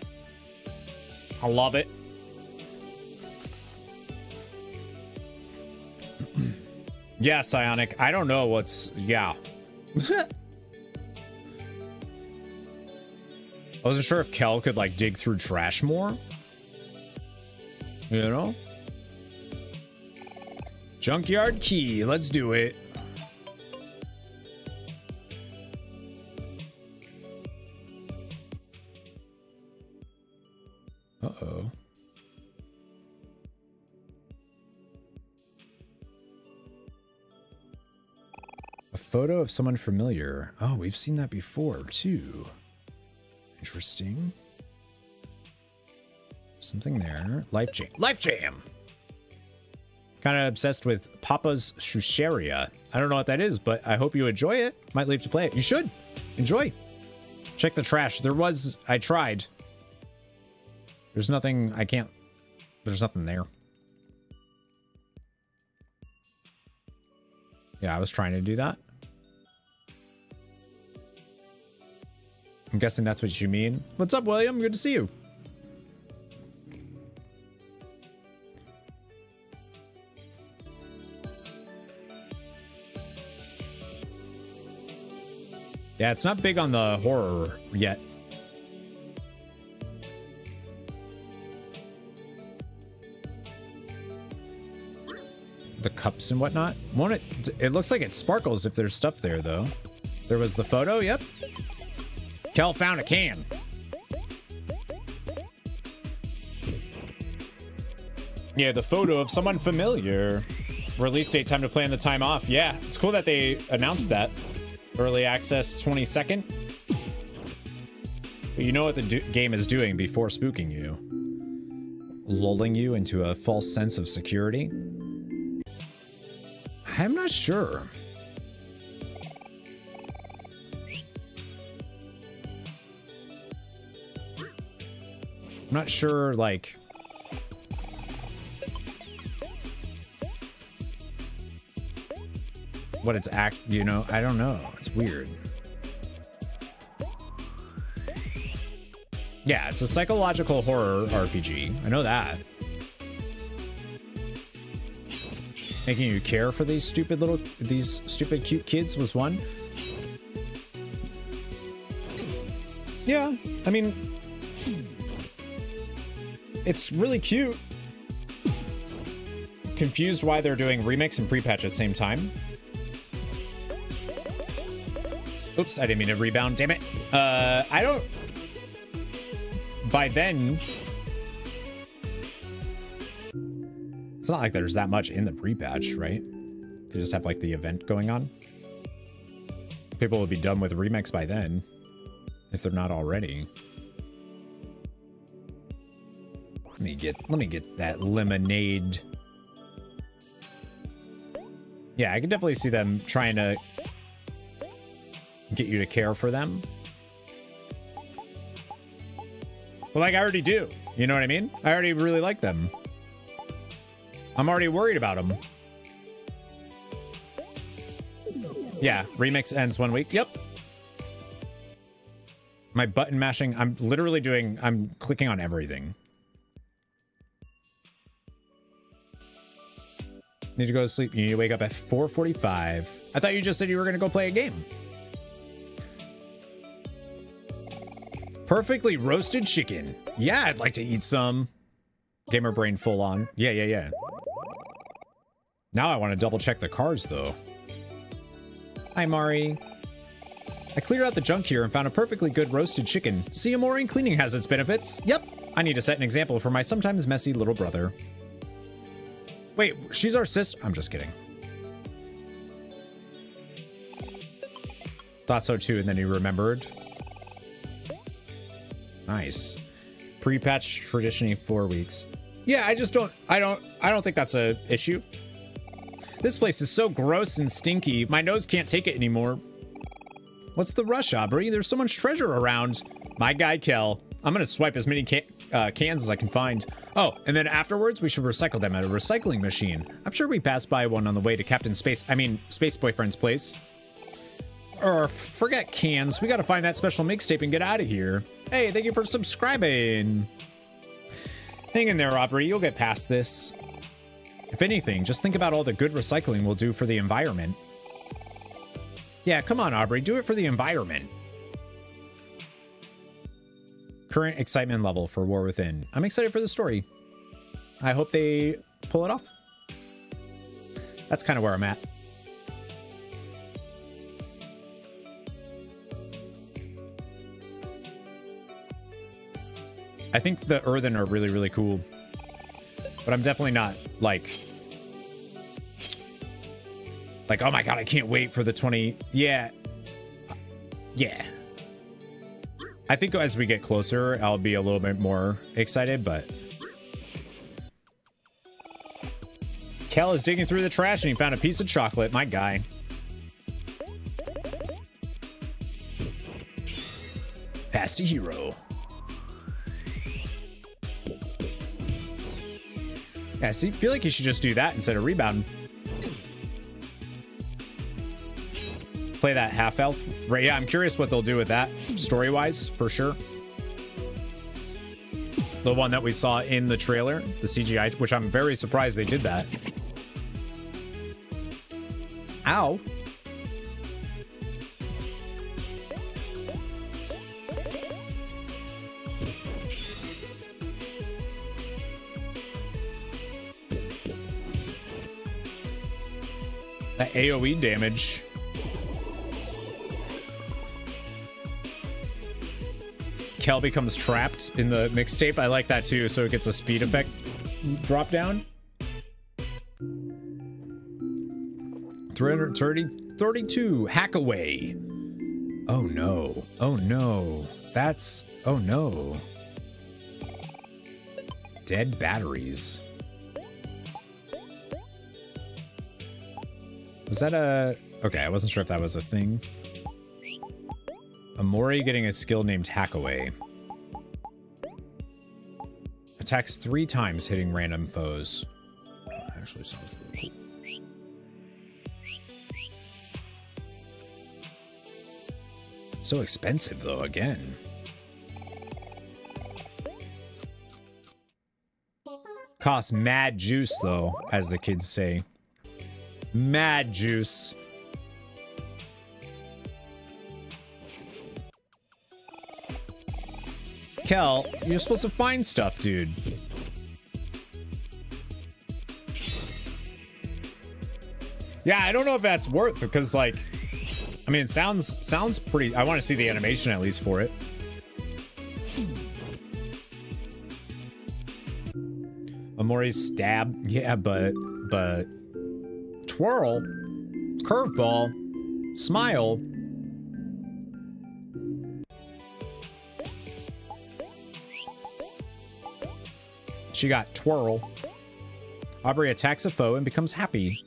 I love it. yeah, Psionic. I don't know what's... Yeah. I wasn't sure if Kel could, like, dig through trash more. You know? Junkyard key. Let's do it. Uh-oh. A photo of someone familiar. Oh, we've seen that before, too. Interesting. Something there. Life Jam. Life Jam! Kind of obsessed with Papa's Chucheria. I don't know what that is, but I hope you enjoy it. Might leave to play it. You should. Enjoy. Check the trash. There was... I tried. There's nothing... I can't... There's nothing there. Yeah, I was trying to do that. I'm guessing that's what you mean. What's up, William? Good to see you. Yeah, it's not big on the horror yet. The cups and whatnot. Won't it? It looks like it sparkles if there's stuff there, though. There was the photo. Yep. Kel found a can. Yeah, the photo of someone familiar. Release date, time to plan the time off. Yeah, it's cool that they announced that. Early access 22nd. But you know what the game is doing before spooking you. Lulling you into a false sense of security. I'm not sure. I'm not sure, like, what it's act, you know, I don't know. It's weird. Yeah, it's a psychological horror RPG. I know that. Making you care for these stupid little, these stupid cute kids was one. Yeah, I mean, it's really cute. Confused why they're doing remix and pre-patch at the same time. Oops, I didn't mean to rebound, damn it. Uh, I don't... By then... It's not like there's that much in the pre-patch, right? They just have, like, the event going on. People will be done with remix by then. If they're not already. Let me get, let me get that lemonade. Yeah, I can definitely see them trying to get you to care for them. Well, like I already do. You know what I mean? I already really like them. I'm already worried about them. Yeah, remix ends one week. Yep. My button mashing, I'm literally doing, I'm clicking on everything. Need to go to sleep. You need to wake up at 4.45. I thought you just said you were going to go play a game. Perfectly roasted chicken. Yeah, I'd like to eat some. Gamer brain full on. Yeah, yeah, yeah. Now I want to double check the cars, though. Hi, Mari. I cleared out the junk here and found a perfectly good roasted chicken. See, Omori cleaning has its benefits. Yep, I need to set an example for my sometimes messy little brother. Wait, she's our sister? I'm just kidding. Thought so too, and then he remembered. Nice. Pre-patch traditionally four weeks. Yeah, I just don't, I don't, I don't think that's a issue. This place is so gross and stinky. My nose can't take it anymore. What's the rush, Aubrey? There's so much treasure around. My guy, Kel. I'm gonna swipe as many uh, cans as I can find. Oh, and then afterwards, we should recycle them at a recycling machine. I'm sure we passed by one on the way to Captain Space, I mean, Space Boyfriend's place. Or forget cans. We gotta find that special mixtape and get out of here. Hey, thank you for subscribing. Hang in there, Aubrey. You'll get past this. If anything, just think about all the good recycling we'll do for the environment. Yeah, come on, Aubrey. Do it for the environment. Current excitement level for War Within. I'm excited for the story. I hope they pull it off. That's kind of where I'm at. I think the Earthen are really, really cool. But I'm definitely not, like... Like, oh my god, I can't wait for the 20... Yeah. Yeah. I think as we get closer, I'll be a little bit more excited, but... Kel is digging through the trash and he found a piece of chocolate. My guy. Past a hero. Yeah, see, feel like you should just do that instead of rebounding. Play that half elf. Right, yeah, I'm curious what they'll do with that story-wise, for sure. The one that we saw in the trailer, the CGI, which I'm very surprised they did that. Ow. That AoE damage. Kel becomes trapped in the mixtape. I like that too, so it gets a speed effect drop down. 330, 32, Hackaway. Oh no, oh no. That's, oh no. Dead batteries. Was that a... Okay, I wasn't sure if that was a thing. Omori getting a skill named Hackaway. Attacks three times, hitting random foes. Actually sounds really cool. So expensive, though, again. Costs mad juice, though, as the kids say. Mad juice. Kel, you're supposed to find stuff, dude. Yeah, I don't know if that's worth because like I mean, it sounds sounds pretty I want to see the animation at least for it. Omori's stab. Yeah, but but twirl, curveball, smile. She got twirl. Aubrey attacks a foe and becomes happy.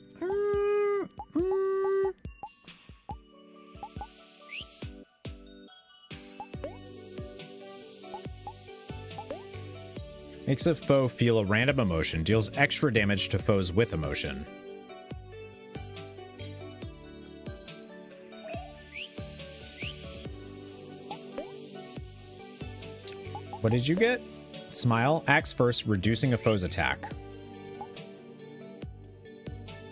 Makes a foe feel a random emotion, deals extra damage to foes with emotion. What did you get? Smile. Acts first, reducing a foe's attack.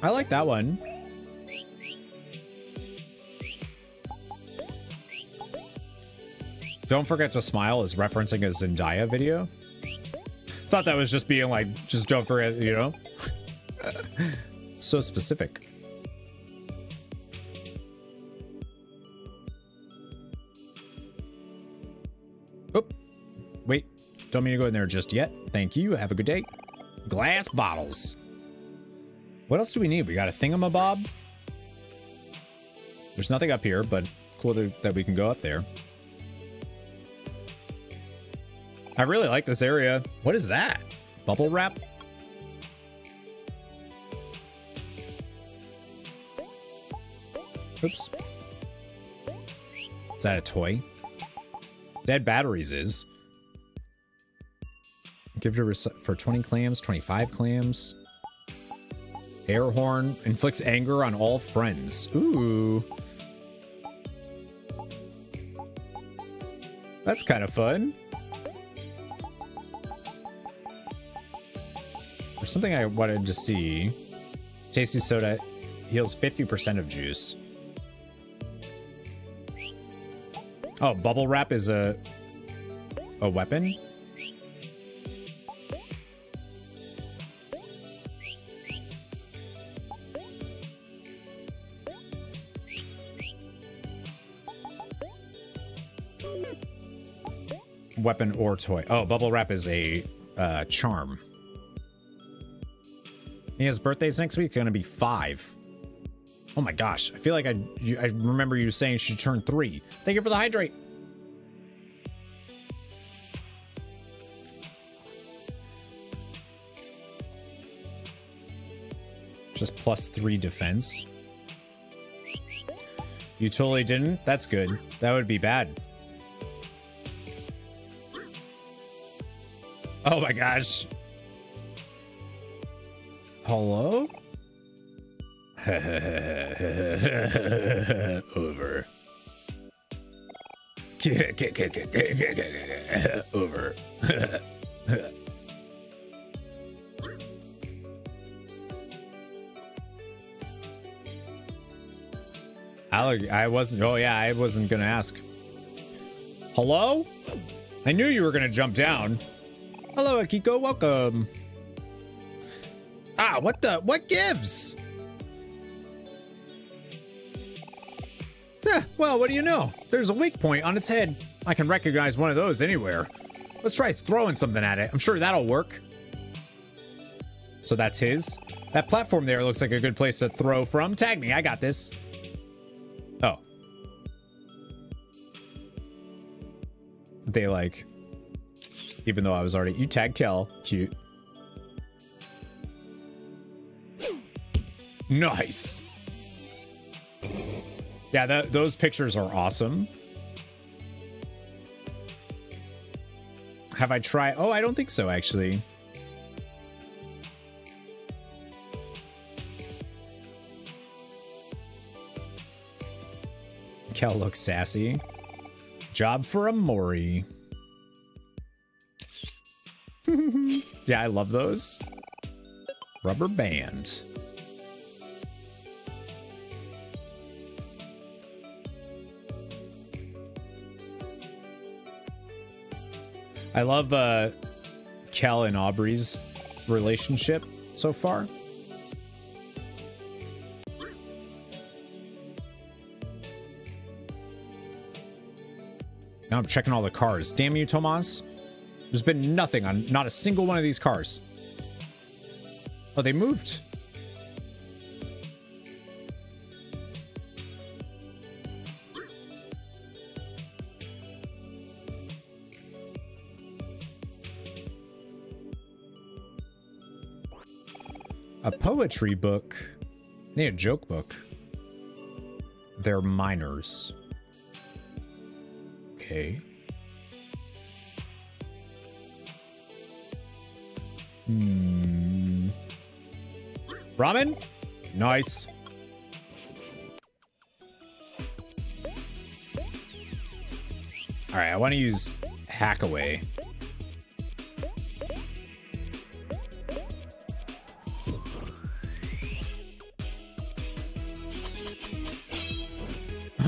I like that one. Don't forget to smile is referencing a Zendaya video. Thought that was just being like, just don't forget, you know? so specific. Don't mean to go in there just yet. Thank you. Have a good day. Glass bottles. What else do we need? We got a thingamabob. There's nothing up here, but cool that we can go up there. I really like this area. What is that? Bubble wrap? Oops. Is that a toy? Dead batteries is. Give it for 20 clams, 25 clams. Air horn inflicts anger on all friends. Ooh. That's kind of fun. There's something I wanted to see. Tasty soda heals 50% of juice. Oh, bubble wrap is a a weapon? Weapon or toy. Oh, bubble wrap is a uh, charm. His birthday's next week. Going to be five. Oh my gosh. I feel like I, I remember you saying she turned three. Thank you for the hydrate. Just plus three defense. You totally didn't? That's good. That would be bad. Oh my gosh. Hello? Over. Over. I, I wasn't, oh yeah, I wasn't gonna ask. Hello? I knew you were gonna jump down. Hello, Akiko. Welcome. Ah, what the? What gives? Eh, well, what do you know? There's a weak point on its head. I can recognize one of those anywhere. Let's try throwing something at it. I'm sure that'll work. So that's his. That platform there looks like a good place to throw from. Tag me. I got this. Oh. They like even though I was already... You tag Kel. Cute. Nice. Yeah, that, those pictures are awesome. Have I tried? Oh, I don't think so, actually. Kel looks sassy. Job for Omori. yeah, I love those. Rubber band. I love uh, Kel and Aubrey's relationship so far. Now I'm checking all the cars. Damn you, Tomas. There's been nothing on not a single one of these cars. Oh, they moved. A poetry book. I need a joke book. They're minors. Okay. Hmm. Ramen? Nice. Alright, I want to use Hackaway.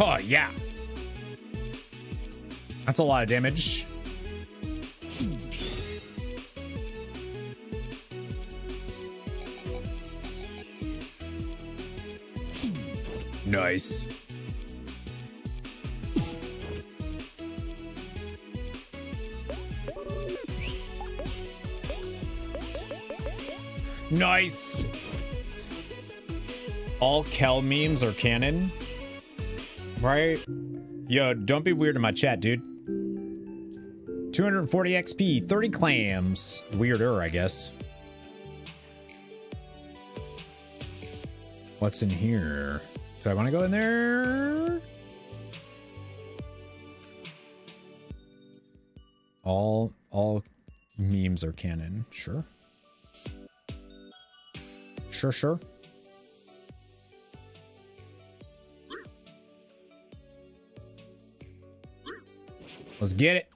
Oh, yeah. That's a lot of damage. Nice. Nice. All Kel memes are canon. Right? Yo, don't be weird in my chat, dude. 240 XP, 30 clams. Weirder, I guess. What's in here? Do I want to go in there? All all memes are canon. Sure. Sure, sure. Let's get it.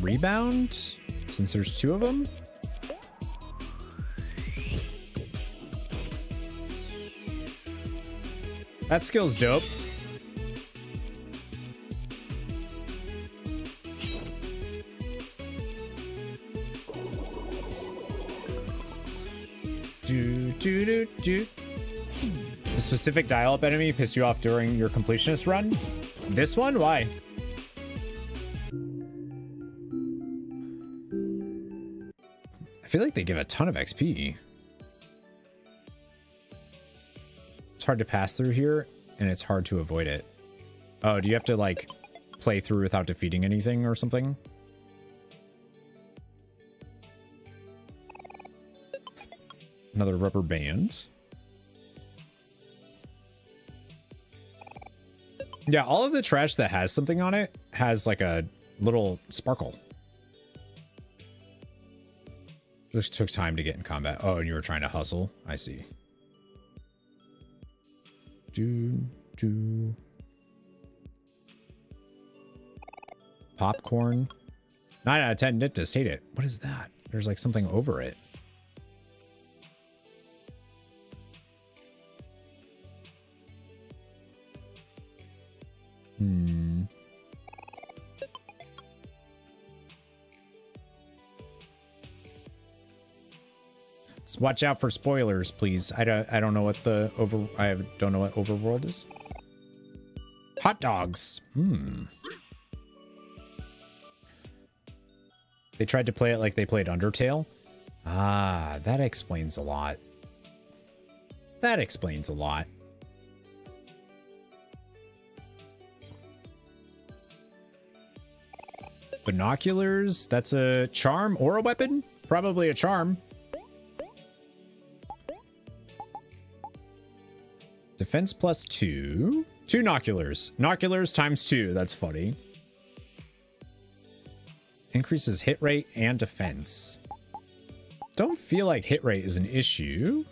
Rebound? Since there's two of them? That skill's dope. Do, do, do, do. The specific dial-up enemy pissed you off during your completionist run? This one? Why? Feel like they give a ton of XP. It's hard to pass through here, and it's hard to avoid it. Oh, do you have to, like, play through without defeating anything or something? Another rubber band. Yeah, all of the trash that has something on it has like a little sparkle. Just took time to get in combat. Oh, and you were trying to hustle? I see. Do, do. Popcorn. 9 out of 10 Nittis. Hate it. What is that? There's like something over it. Hmm. Watch out for spoilers, please. I don't. I don't know what the over. I don't know what overworld is. Hot dogs. Hmm. They tried to play it like they played Undertale. Ah, that explains a lot. That explains a lot. Binoculars, that's a charm or a weapon? Probably a charm. Defense plus two. Two noculars. Noculars times two. That's funny. Increases hit rate and defense. Don't feel like hit rate is an issue.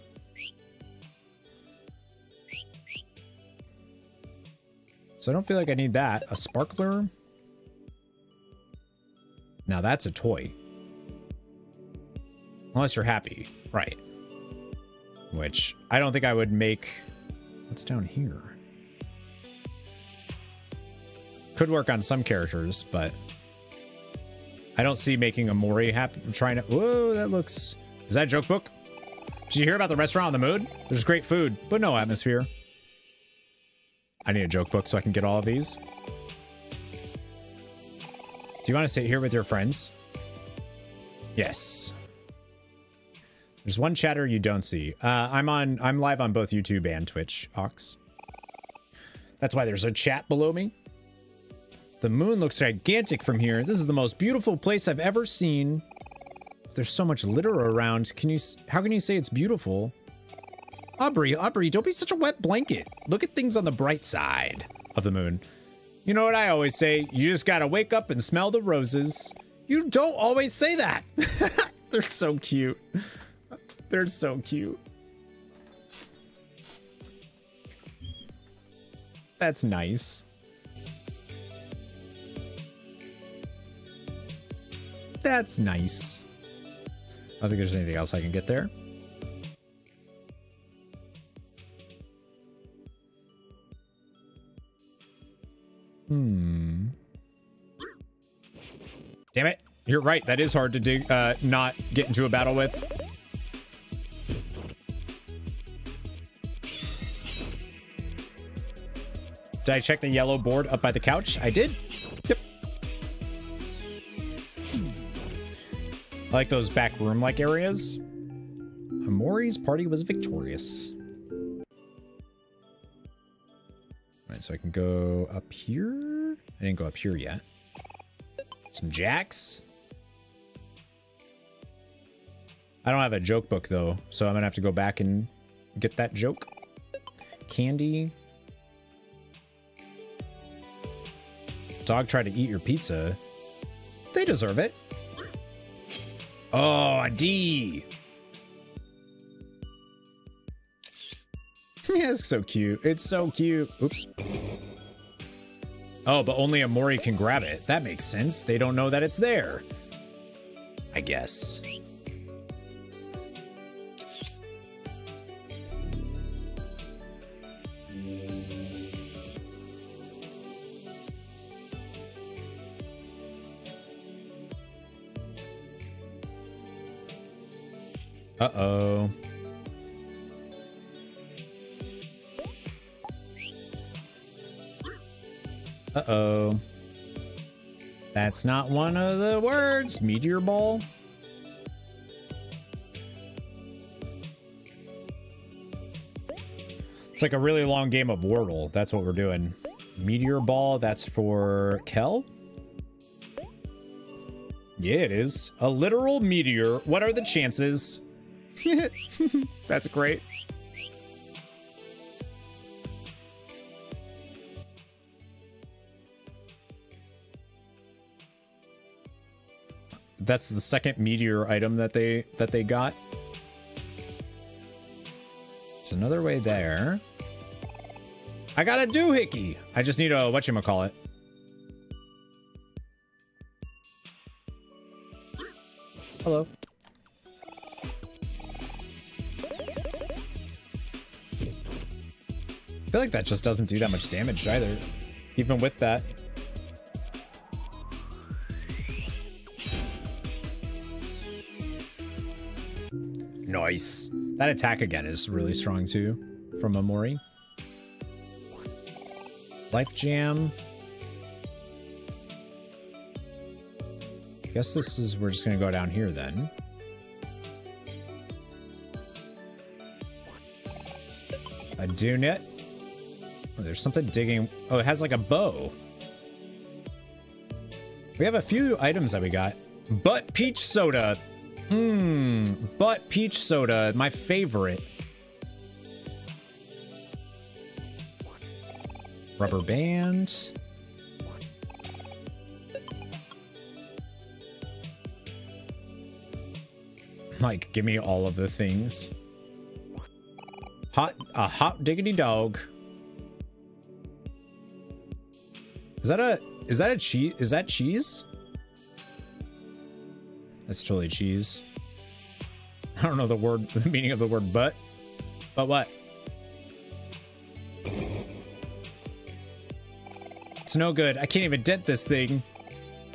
So I don't feel like I need that. A sparkler. Now that's a toy. Unless you're happy. Right. Which I don't think I would make... What's down here? Could work on some characters, but... I don't see making Omori happy. I'm trying to... Whoa, that looks... Is that a joke book? Did you hear about the restaurant on the mood? There's great food, but no atmosphere. I need a joke book so I can get all of these. Do you want to sit here with your friends? Yes. There's one chatter you don't see. Uh, I'm on. I'm live on both YouTube and Twitch, Ox. That's why there's a chat below me. The moon looks gigantic from here. This is the most beautiful place I've ever seen. There's so much litter around. Can you? How can you say it's beautiful? Aubrey, Aubrey, don't be such a wet blanket. Look at things on the bright side of the moon. You know what I always say? You just gotta wake up and smell the roses. You don't always say that. They're so cute. They're so cute. That's nice. That's nice. I don't think there's anything else I can get there. Hmm. Damn it. You're right. That is hard to do, uh, not get into a battle with. Did I check the yellow board up by the couch? I did. Yep. Hmm. I like those back room-like areas. Omori's party was victorious. All right, so I can go up here. I didn't go up here yet. Some jacks. I don't have a joke book though, so I'm gonna have to go back and get that joke. Candy. Dog tried to eat your pizza. They deserve it. Oh, a D. yeah, it's so cute. It's so cute. Oops. Oh, but only Omori can grab it. That makes sense. They don't know that it's there. I guess. Uh-oh. Uh-oh. That's not one of the words. Meteor ball. It's like a really long game of Wordle. That's what we're doing. Meteor ball, that's for Kel? Yeah, it is. A literal meteor. What are the chances? that's great. That's the second meteor item that they that they got. There's another way there. I got a doohickey. I just need a whatchamacallit. Hello. I feel that just doesn't do that much damage either. Even with that. Nice. That attack again is really strong too from Omori. Life Jam. Guess this is, we're just gonna go down here then. A Dunit. Oh, there's something digging. Oh, it has like a bow. We have a few items that we got. But peach soda. Hmm, but peach soda, my favorite. Rubber band. Mike, give me all of the things. Hot, a hot diggity dog. Is that a, is that a cheese? Is that cheese? That's totally cheese. I don't know the word, the meaning of the word but. But what? It's no good. I can't even dent this thing.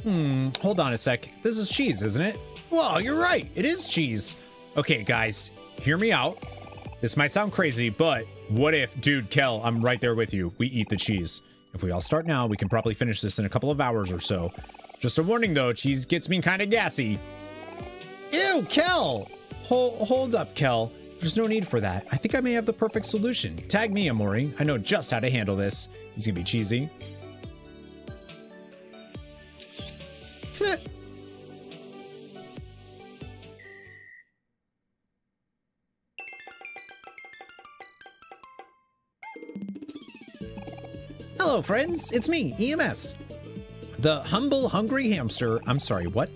Hmm, hold on a sec. This is cheese, isn't it? Well, you're right. It is cheese. Okay, guys, hear me out. This might sound crazy, but what if, dude, Kel, I'm right there with you. We eat the cheese. If we all start now, we can probably finish this in a couple of hours or so. Just a warning, though, cheese gets me kind of gassy. Ew, Kel! Hold, hold up, Kel. There's no need for that. I think I may have the perfect solution. Tag me, Omori. I know just how to handle this. He's gonna be cheesy. Hello, friends. It's me, Ems. The humble, hungry hamster. I'm sorry, what?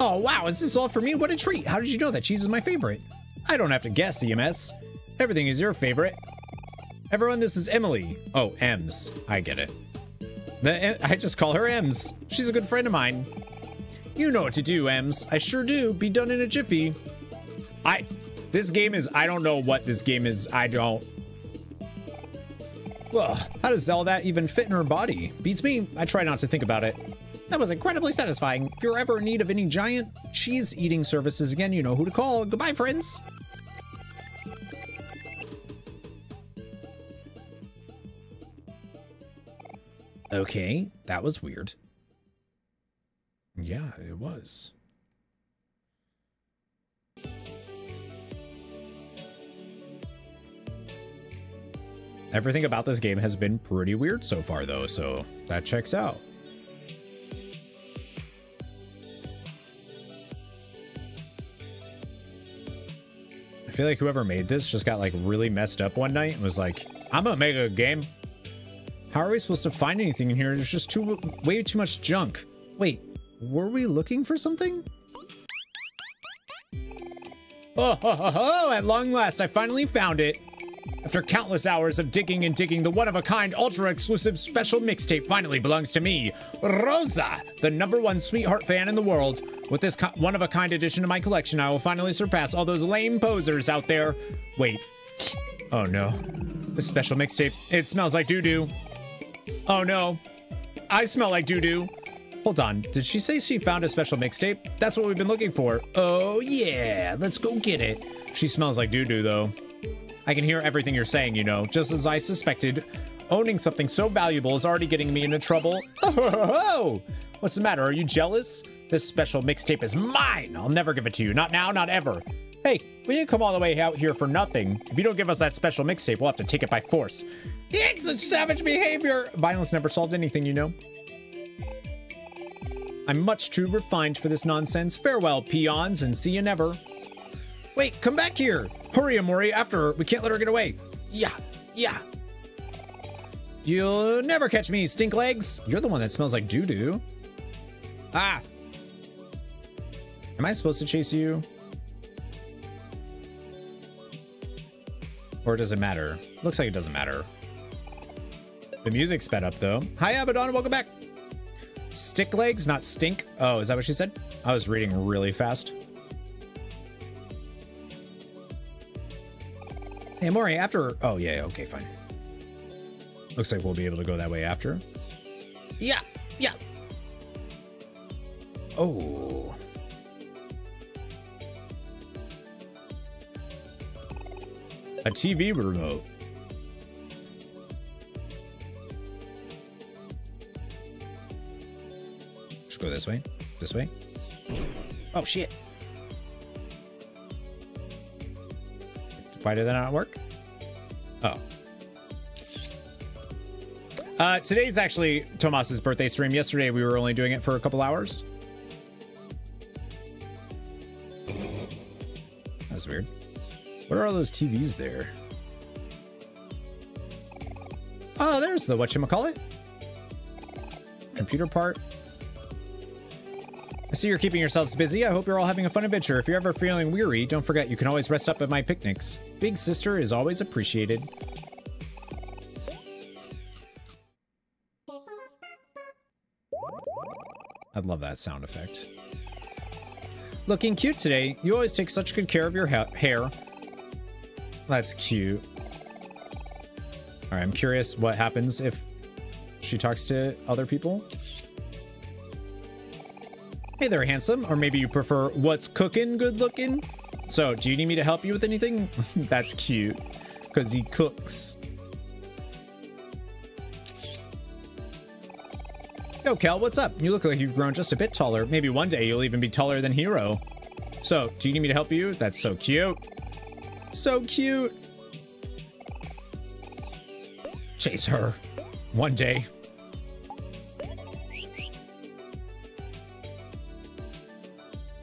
Oh, wow, is this all for me? What a treat. How did you know that cheese is my favorite? I don't have to guess, Ems. Everything is your favorite. Everyone, this is Emily. Oh, Ems. I get it. The, I just call her Ems. She's a good friend of mine. You know what to do, Ems. I sure do. Be done in a jiffy. I this game is I don't know what this game is. I don't Ugh, how does all that even fit in her body? Beats me. I try not to think about it. That was incredibly satisfying. If you're ever in need of any giant cheese eating services again, you know who to call. Goodbye, friends. Okay, that was weird. Yeah, it was. Everything about this game has been pretty weird so far, though, so that checks out. I feel like whoever made this just got like really messed up one night and was like, I'm gonna make a game. How are we supposed to find anything in here? There's just too way too much junk. Wait, were we looking for something? Oh, ho, ho, ho, at long last, I finally found it. After countless hours of digging and digging, the one-of-a-kind, ultra-exclusive special mixtape finally belongs to me, Rosa, the number one sweetheart fan in the world. With this one-of-a-kind addition to my collection, I will finally surpass all those lame posers out there. Wait. Oh no. The special mixtape. It smells like doo-doo. Oh no. I smell like doo-doo. Hold on, did she say she found a special mixtape? That's what we've been looking for. Oh yeah, let's go get it. She smells like doo-doo though. I can hear everything you're saying, you know, just as I suspected. Owning something so valuable is already getting me into trouble. Oh, what's the matter? Are you jealous? This special mixtape is mine. I'll never give it to you. Not now, not ever. Hey, we didn't come all the way out here for nothing. If you don't give us that special mixtape, we'll have to take it by force. It's such savage behavior. Violence never solved anything, you know. I'm much too refined for this nonsense. Farewell, peons, and see you never. Wait, come back here. Hurry, Omori, after her. We can't let her get away. Yeah, yeah. You'll never catch me, stink legs. You're the one that smells like doo-doo. Ah. Am I supposed to chase you? Or does it matter? Looks like it doesn't matter. The music sped up, though. Hi, Abaddon, welcome back. Stick legs, not stink. Oh, is that what she said? I was reading really fast. Hey, Mori, after... Oh, yeah, okay, fine. Looks like we'll be able to go that way after. Yeah, yeah. Oh. A TV remote. Should go this way. This way. Oh, shit. Why did that not work? Oh. Uh, today's actually Tomas's birthday stream. Yesterday we were only doing it for a couple hours. That's weird. What are all those TVs there? Oh, there's the whatchamacallit. Computer part. I see you're keeping yourselves busy. I hope you're all having a fun adventure. If you're ever feeling weary, don't forget you can always rest up at my picnics. Big sister is always appreciated. I'd love that sound effect. Looking cute today. You always take such good care of your ha hair. That's cute. All right, I'm curious what happens if she talks to other people. Hey there, handsome. Or maybe you prefer what's cooking good looking? So, do you need me to help you with anything? That's cute. Because he cooks. Yo, Kel, what's up? You look like you've grown just a bit taller. Maybe one day you'll even be taller than Hero. So, do you need me to help you? That's so cute. So cute. Chase her. One day.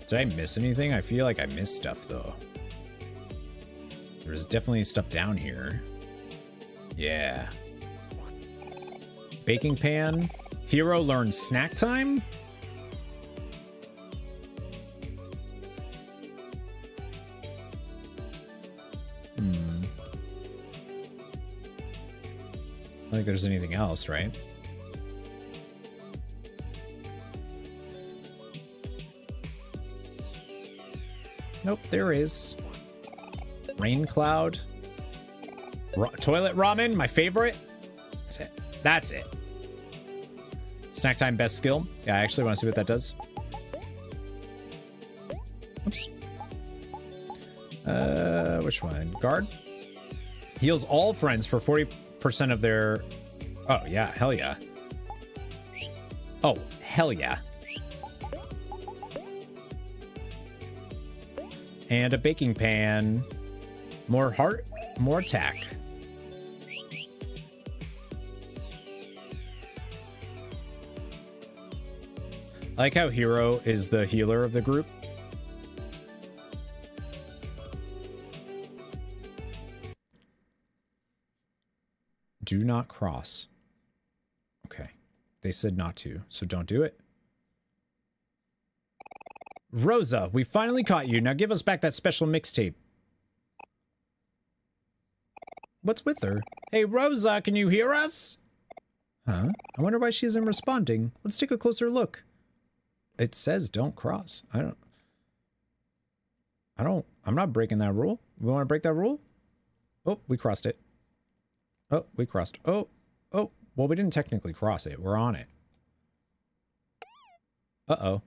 Did I miss anything? I feel like I missed stuff, though. There's definitely stuff down here. Yeah. Baking pan. Hero learns snack time? Hmm. I don't think there's anything else, right? Nope, there is. Rain Cloud. Ra toilet Ramen, my favorite. That's it. That's it. Snack time best skill. Yeah, I actually want to see what that does. Oops. Uh, which one? Guard? Heals all friends for 40% of their... Oh, yeah. Hell yeah. Oh, hell yeah. And a baking pan. More heart, more attack. I like how Hero is the healer of the group. Do not cross. Okay. They said not to, so don't do it. Rosa, we finally caught you. Now give us back that special mixtape. What's with her? Hey, Rosa, can you hear us? Huh? I wonder why she isn't responding. Let's take a closer look. It says don't cross. I don't... I don't... I'm not breaking that rule. We want to break that rule? Oh, we crossed it. Oh, we crossed. Oh, oh. Well, we didn't technically cross it. We're on it. Uh-oh.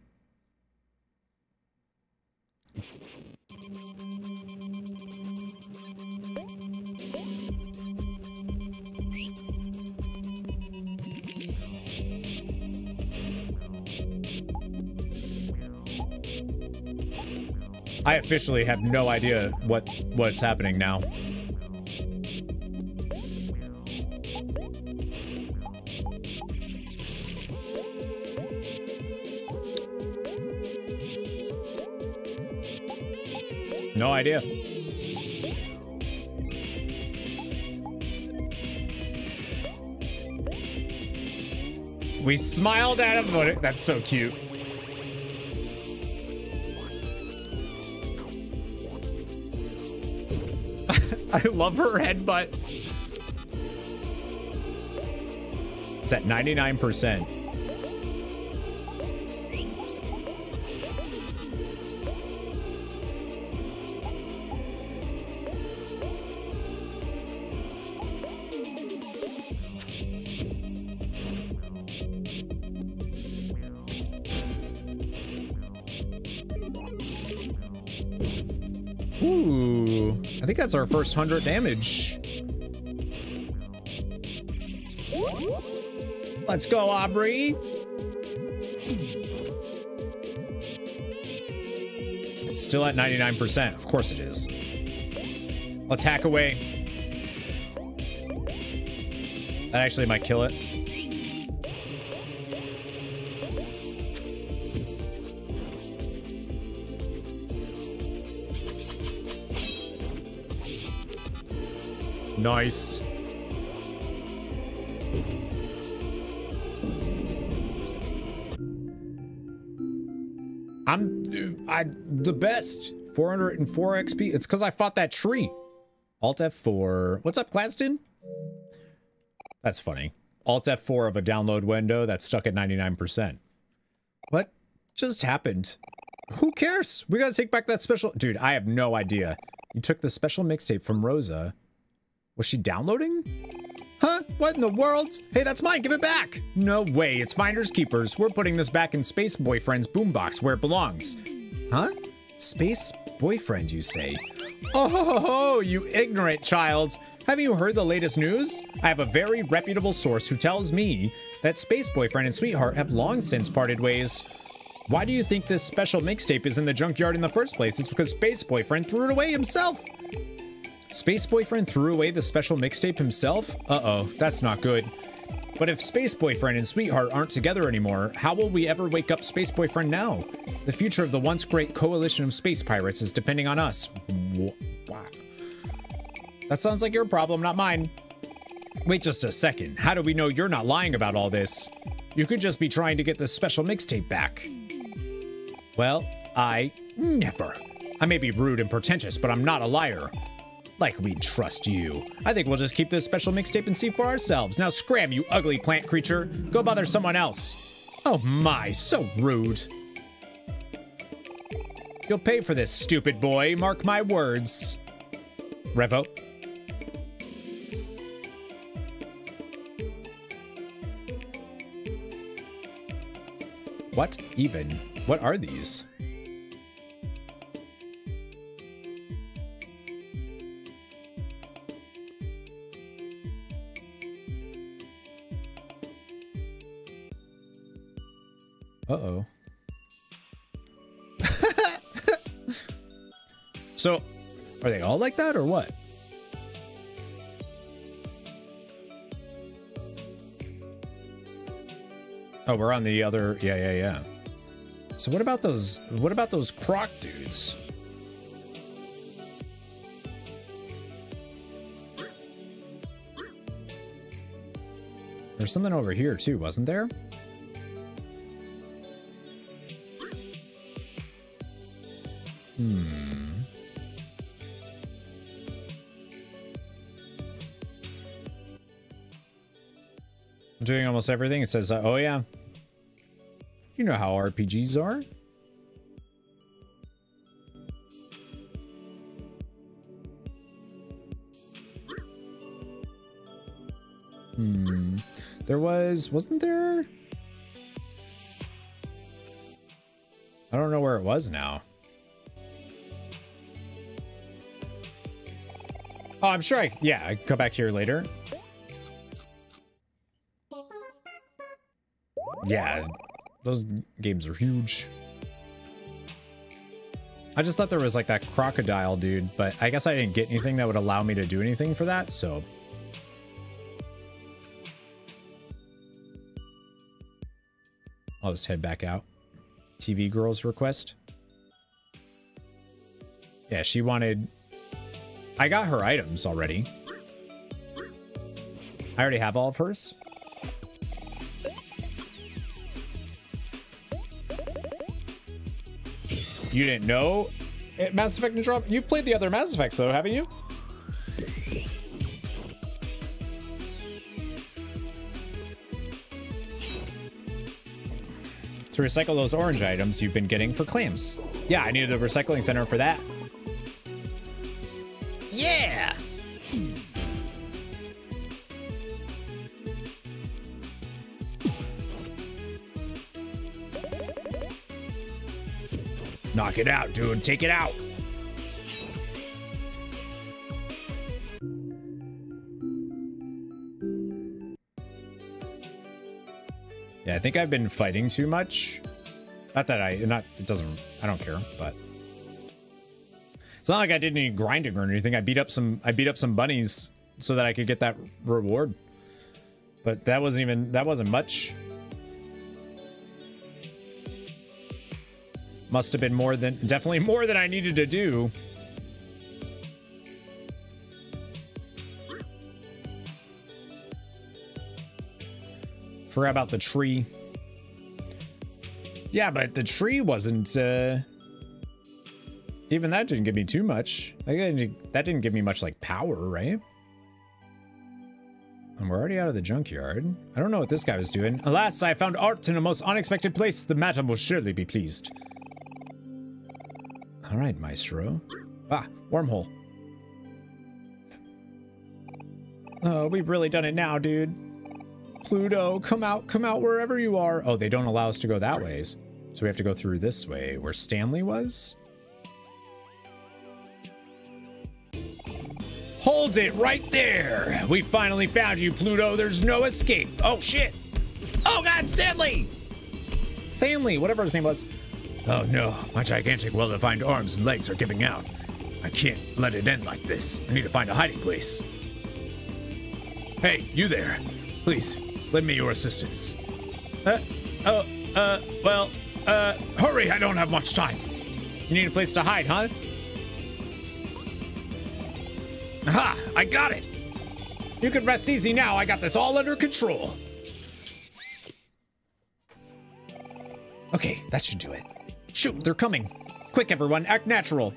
I officially have no idea what what's happening now. No idea. We smiled at him, but that's so cute. I love her headbutt. It's at 99%. That's our first 100 damage. Let's go, Aubrey. It's still at 99%. Of course it is. Let's hack away. That actually might kill it. Nice. I'm I the best. 404 XP. It's because I fought that tree. Alt F4. What's up, Claston? That's funny. Alt F4 of a download window that's stuck at 99%. What just happened? Who cares? We gotta take back that special... Dude, I have no idea. You took the special mixtape from Rosa was she downloading? Huh? What in the world? Hey, that's mine. Give it back. No way. It's Finders Keepers. We're putting this back in Space Boyfriend's boombox where it belongs. Huh? Space Boyfriend, you say? Oh, ho, ho, ho, you ignorant child. Have you heard the latest news? I have a very reputable source who tells me that Space Boyfriend and Sweetheart have long since parted ways. Why do you think this special mixtape is in the junkyard in the first place? It's because Space Boyfriend threw it away himself. Space Boyfriend threw away the special mixtape himself? Uh-oh, that's not good. But if Space Boyfriend and Sweetheart aren't together anymore, how will we ever wake up Space Boyfriend now? The future of the once great coalition of space pirates is depending on us. That sounds like your problem, not mine. Wait just a second. How do we know you're not lying about all this? You could just be trying to get this special mixtape back. Well, I never. I may be rude and pretentious, but I'm not a liar. Like we'd trust you. I think we'll just keep this special mixtape and see for ourselves. Now scram, you ugly plant creature. Go bother someone else. Oh my, so rude. You'll pay for this, stupid boy. Mark my words. Revo. What even? What are these? Uh-oh. so, are they all like that or what? Oh, we're on the other. Yeah, yeah, yeah. So what about those? What about those croc dudes? There's something over here too, wasn't there? Hmm. I'm doing almost everything. It says, uh, oh yeah. You know how RPGs are. Hmm. There was, wasn't there? I don't know where it was now. Oh, I'm sure I, yeah, I come back here later. Yeah, those games are huge. I just thought there was like that crocodile dude, but I guess I didn't get anything that would allow me to do anything for that, so. I'll just head back out. TV girl's request. Yeah, she wanted I got her items already. I already have all of hers. You didn't know Mass Effect Andromeda? You've played the other Mass Effects though, haven't you? To recycle those orange items you've been getting for claims. Yeah, I needed a recycling center for that. It out, dude. Take it out. Yeah, I think I've been fighting too much. Not that I, not, it doesn't, I don't care, but. It's not like I did any grinding or anything. I beat up some I beat up some bunnies so that I could get that reward. But that wasn't even that wasn't much. Must have been more than definitely more than I needed to do. Forgot about the tree. Yeah, but the tree wasn't uh even that didn't give me too much. That didn't give me much like power, right? And we're already out of the junkyard. I don't know what this guy was doing. Alas, I found art in a most unexpected place. The madam will surely be pleased. All right, Maestro. Ah, wormhole. Oh, we've really done it now, dude. Pluto, come out, come out wherever you are. Oh, they don't allow us to go that ways. So we have to go through this way, where Stanley was? Hold it right there. We finally found you, Pluto. There's no escape. Oh, shit. Oh, God, Stanley. Stanley, whatever his name was. Oh, no. My gigantic, well-defined arms and legs are giving out. I can't let it end like this. I need to find a hiding place. Hey, you there. Please, lend me your assistance. Uh, oh, uh, well, uh, hurry. I don't have much time. You need a place to hide, huh? Aha! I got it! You can rest easy now. I got this all under control. Okay, that should do it. Shoot, they're coming. Quick, everyone, act natural.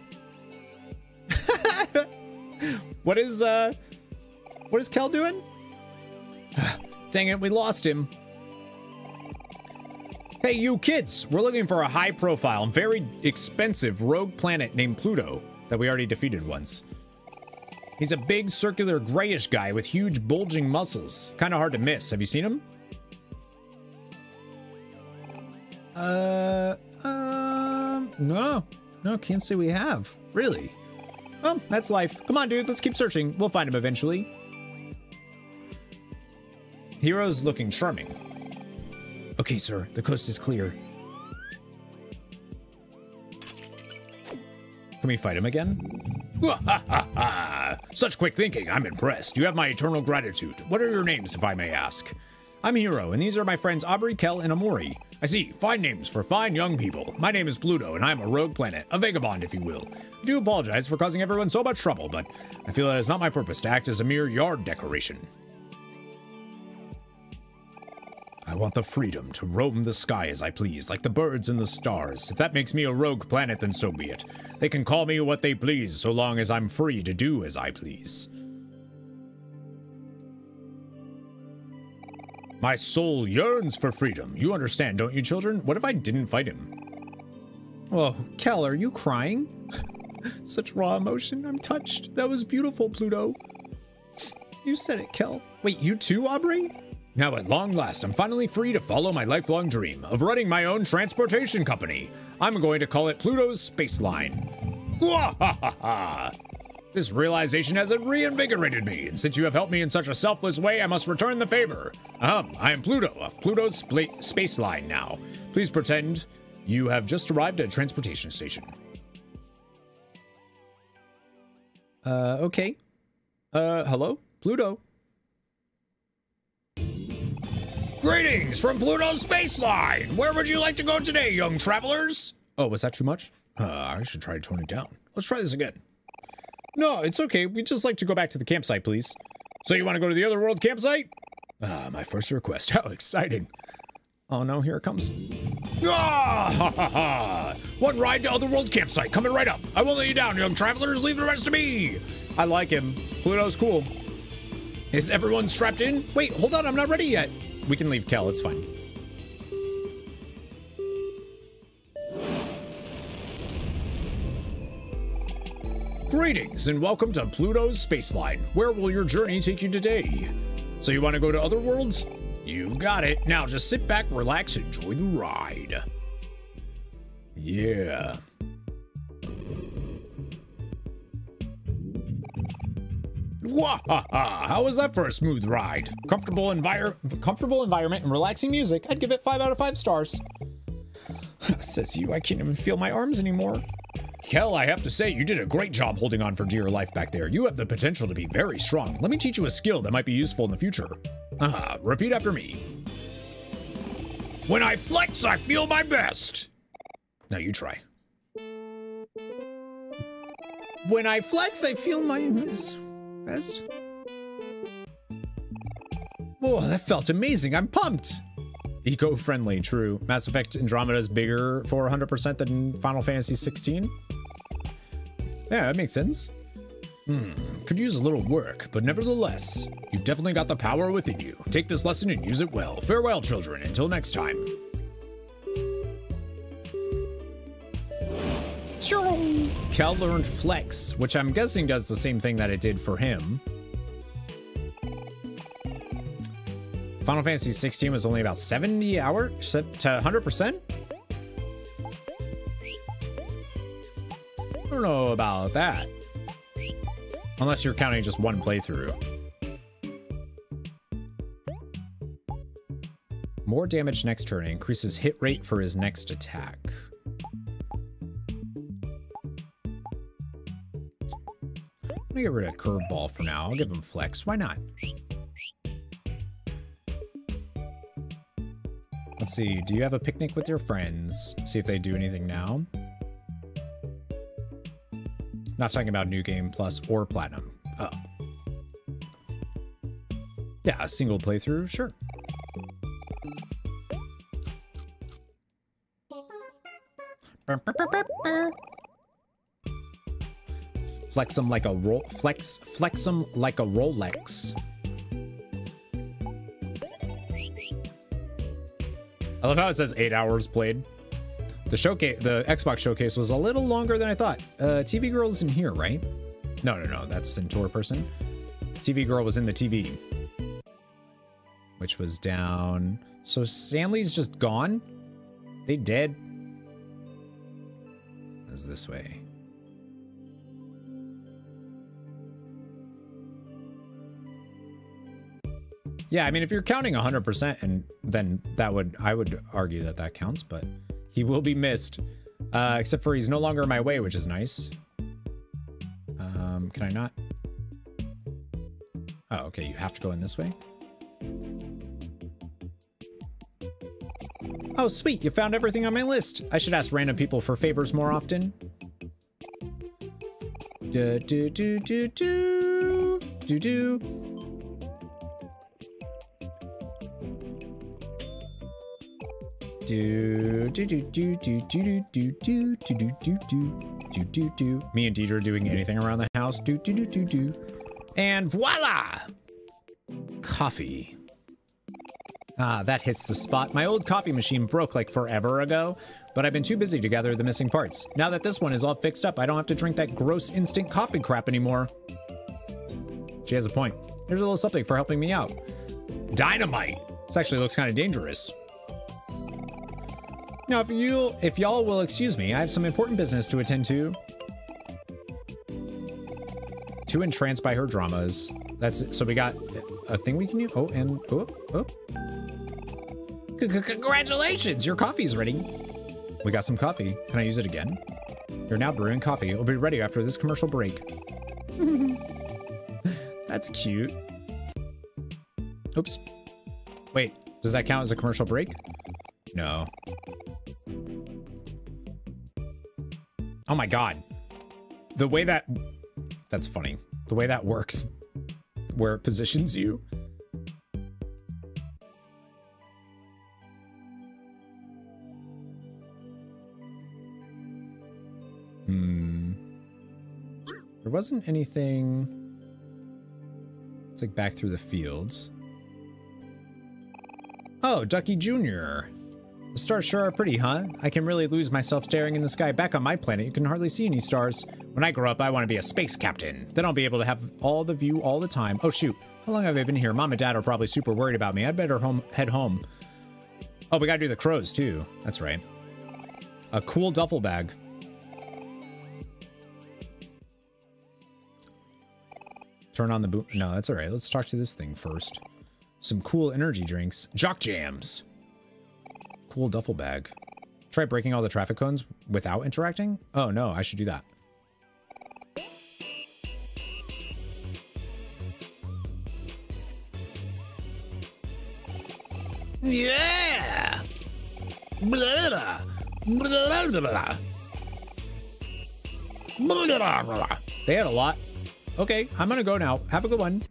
what is, uh... What is Kel doing? Dang it, we lost him. Hey, you kids! We're looking for a high-profile, and very expensive rogue planet named Pluto that we already defeated once. He's a big, circular, grayish guy with huge, bulging muscles. Kind of hard to miss. Have you seen him? Uh, um, no. No, can't say we have. Really? Well, that's life. Come on, dude. Let's keep searching. We'll find him eventually. Hero's looking charming. Okay, sir. The coast is clear. Can we fight him again? Such quick thinking. I'm impressed. You have my eternal gratitude. What are your names, if I may ask? I'm Hero, and these are my friends Aubrey, Kel, and Omori. I see. Fine names for fine young people. My name is Pluto, and I'm a rogue planet, a vagabond, if you will. I do apologize for causing everyone so much trouble, but I feel that it's not my purpose to act as a mere yard decoration. I want the freedom to roam the sky as I please, like the birds and the stars. If that makes me a rogue planet, then so be it. They can call me what they please, so long as I'm free to do as I please. My soul yearns for freedom. You understand, don't you, children? What if I didn't fight him? Oh, Kel, are you crying? Such raw emotion. I'm touched. That was beautiful, Pluto. You said it, Kel. Wait, you too, Aubrey? Now, at long last, I'm finally free to follow my lifelong dream of running my own transportation company. I'm going to call it Pluto's Space Line. This realization has reinvigorated me, and since you have helped me in such a selfless way, I must return the favor. Um, I am Pluto of Pluto's Spla Space Line now. Please pretend you have just arrived at a transportation station. Uh, okay. Uh, hello? Pluto. Greetings from Pluto's Space Line! Where would you like to go today, young travelers? Oh, was that too much? Uh, I should try to tone it down. Let's try this again. No, it's okay. We'd just like to go back to the campsite, please. So you want to go to the other world campsite? Ah, my first request. How exciting. Oh no, here it comes. Ah, ha, ha, ha. One ride to Otherworld campsite coming right up. I won't let you down, young travelers. Leave the rest to me. I like him. Pluto's cool. Is everyone strapped in? Wait, hold on. I'm not ready yet. We can leave Kel. It's fine. Greetings and welcome to Pluto's Space Line. Where will your journey take you today? So you want to go to other worlds? You got it. Now just sit back, relax, enjoy the ride. Yeah. Wahaha! How was that for a smooth ride? Comfortable envir comfortable environment and relaxing music. I'd give it five out of five stars. Says you, I can't even feel my arms anymore. Kel, I have to say, you did a great job holding on for dear life back there. You have the potential to be very strong. Let me teach you a skill that might be useful in the future. Ah, repeat after me. When I flex, I feel my best. Now you try. When I flex, I feel my best. Whoa, that felt amazing. I'm pumped. Eco-friendly, true. Mass Effect Andromeda is bigger for 100% than Final Fantasy 16. Yeah, that makes sense. Hmm, could use a little work, but nevertheless, you've definitely got the power within you. Take this lesson and use it well. Farewell, children. Until next time. Kel learned Flex, which I'm guessing does the same thing that it did for him. Final Fantasy 16 was only about 70 hours to 100%? I don't know about that. Unless you're counting just one playthrough. More damage next turn increases hit rate for his next attack. Let me get rid of curveball for now. I'll give him flex. Why not? Let's see. Do you have a picnic with your friends? See if they do anything now. Not talking about New Game Plus or Platinum. Oh. Yeah, a single playthrough, sure. Flex them like a roll flex flex them like a Rolex. I love how it says eight hours played. The showcase, the Xbox showcase was a little longer than I thought. Uh, TV Girl isn't here, right? No, no, no. That's Centaur person. TV girl was in the TV. Which was down. So Stanley's just gone? They dead? Is this way. Yeah, I mean, if you're counting 100%, and then that would, I would argue that that counts, but he will be missed. Uh, except for he's no longer in my way, which is nice. Um, can I not? Oh, okay, you have to go in this way? Oh, sweet, you found everything on my list. I should ask random people for favors more often. Do do do do do do do. Do do do do. Me and Deidre doing anything around the house. Do do do do do. And voila! Coffee. Ah, that hits the spot. My old coffee machine broke like forever ago, but I've been too busy to gather the missing parts. Now that this one is all fixed up, I don't have to drink that gross instant coffee crap anymore. She has a point. Here's a little something for helping me out. Dynamite! This actually looks kind of dangerous. Now, if you if y'all will excuse me, I have some important business to attend to. Too entranced by her dramas. That's it. So we got a thing we can use. Oh, and oh, oh. Congratulations, your coffee's ready. We got some coffee. Can I use it again? You're now brewing coffee. It'll be ready after this commercial break. That's cute. Oops. Wait, does that count as a commercial break? No. Oh my god. The way that... That's funny. The way that works. Where it positions you. Hmm. There wasn't anything... It's like back through the fields. Oh, Ducky Jr. The stars sure are pretty, huh? I can really lose myself staring in the sky. Back on my planet, you can hardly see any stars. When I grow up, I want to be a space captain. Then I'll be able to have all the view all the time. Oh, shoot. How long have I been here? Mom and Dad are probably super worried about me. I'd better home head home. Oh, we gotta do the crows, too. That's right. A cool duffel bag. Turn on the boot. No, that's all right. Let's talk to this thing first. Some cool energy drinks. Jock jams. Cool duffel bag. Try breaking all the traffic cones without interacting? Oh no, I should do that. Yeah! Blah, blah, blah, blah, blah. they had a lot. Okay, I'm gonna go now. Have a good one.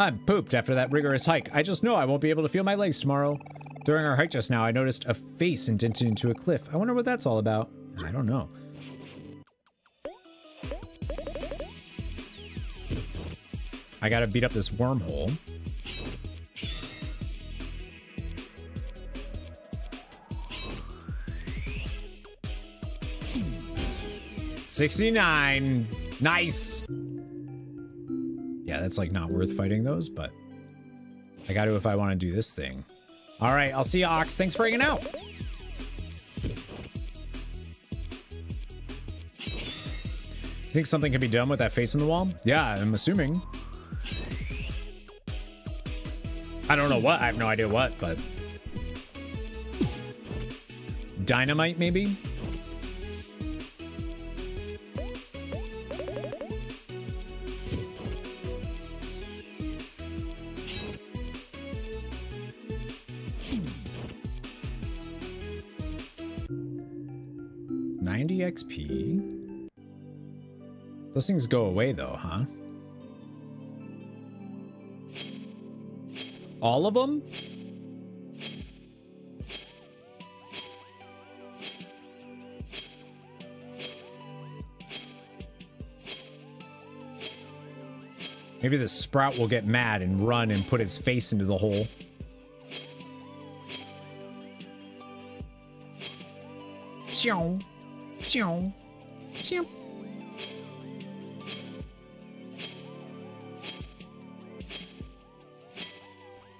I'm pooped after that rigorous hike. I just know I won't be able to feel my legs tomorrow. During our hike just now, I noticed a face indented into a cliff. I wonder what that's all about. I don't know. I gotta beat up this wormhole. Sixty-nine. Nice. Yeah, that's like not worth fighting those, but I got to if I want to do this thing. All right, I'll see you, Ox. Thanks for hanging out. You think something can be done with that face in the wall? Yeah, I'm assuming. I don't know what. I have no idea what, but... Dynamite, maybe? XP. Those things go away though, huh? All of them? Maybe the sprout will get mad and run and put his face into the hole.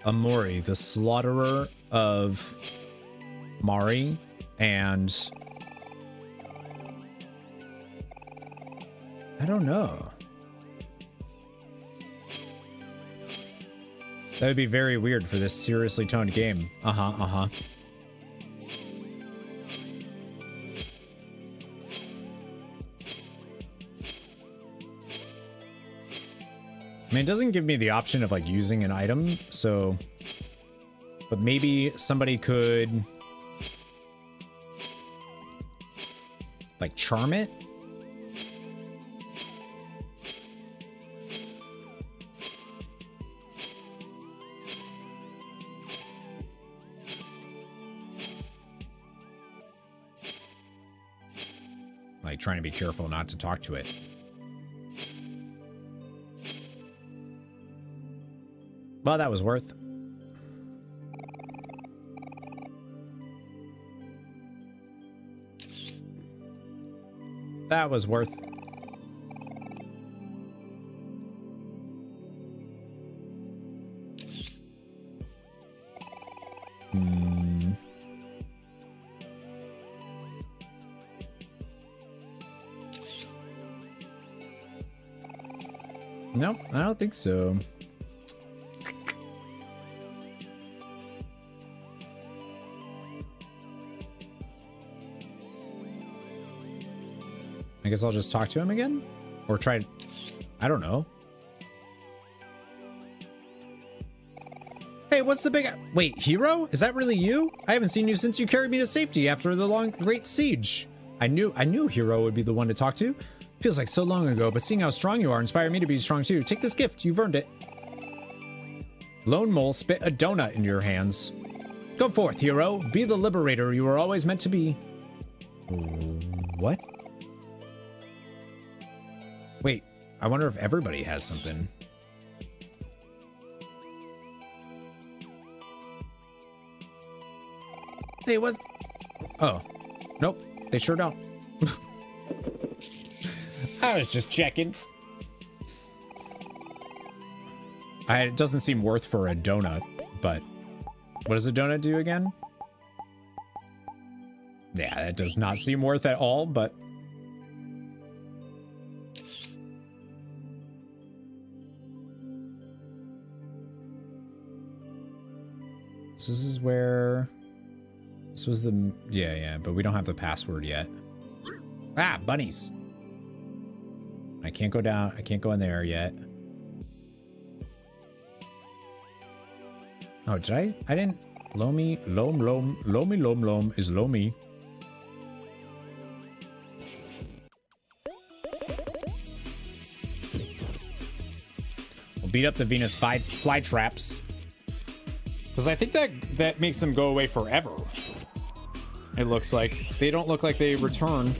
Omori, the slaughterer of Mari and I don't know. That would be very weird for this seriously toned game. Uh-huh, uh-huh. Mean, it doesn't give me the option of like using an item, so... But maybe somebody could... Like charm it? Like trying to be careful not to talk to it. Well, that was worth. That was worth. Hmm. Nope, I don't think so. I guess I'll just talk to him again? Or try... I don't know. Hey, what's the big... Wait, Hero? Is that really you? I haven't seen you since you carried me to safety after the long, great siege. I knew I knew Hero would be the one to talk to. Feels like so long ago, but seeing how strong you are inspired me to be strong too. Take this gift. You've earned it. Lone Mole spit a donut in your hands. Go forth, hero. Be the liberator you were always meant to be. What? I wonder if everybody has something. Hey, what? Oh, nope, they sure don't. I was just checking. I, it doesn't seem worth for a donut, but what does a donut do again? Yeah, that does not seem worth at all, but this is where this was the yeah yeah but we don't have the password yet. Ah bunnies. I can't go down I can't go in there yet. Oh did I I didn't Lomi Lom Lom Lomi Lom Lom is Lomi. We'll beat up the Venus fly, fly traps because I think that that makes them go away forever. It looks like. They don't look like they return.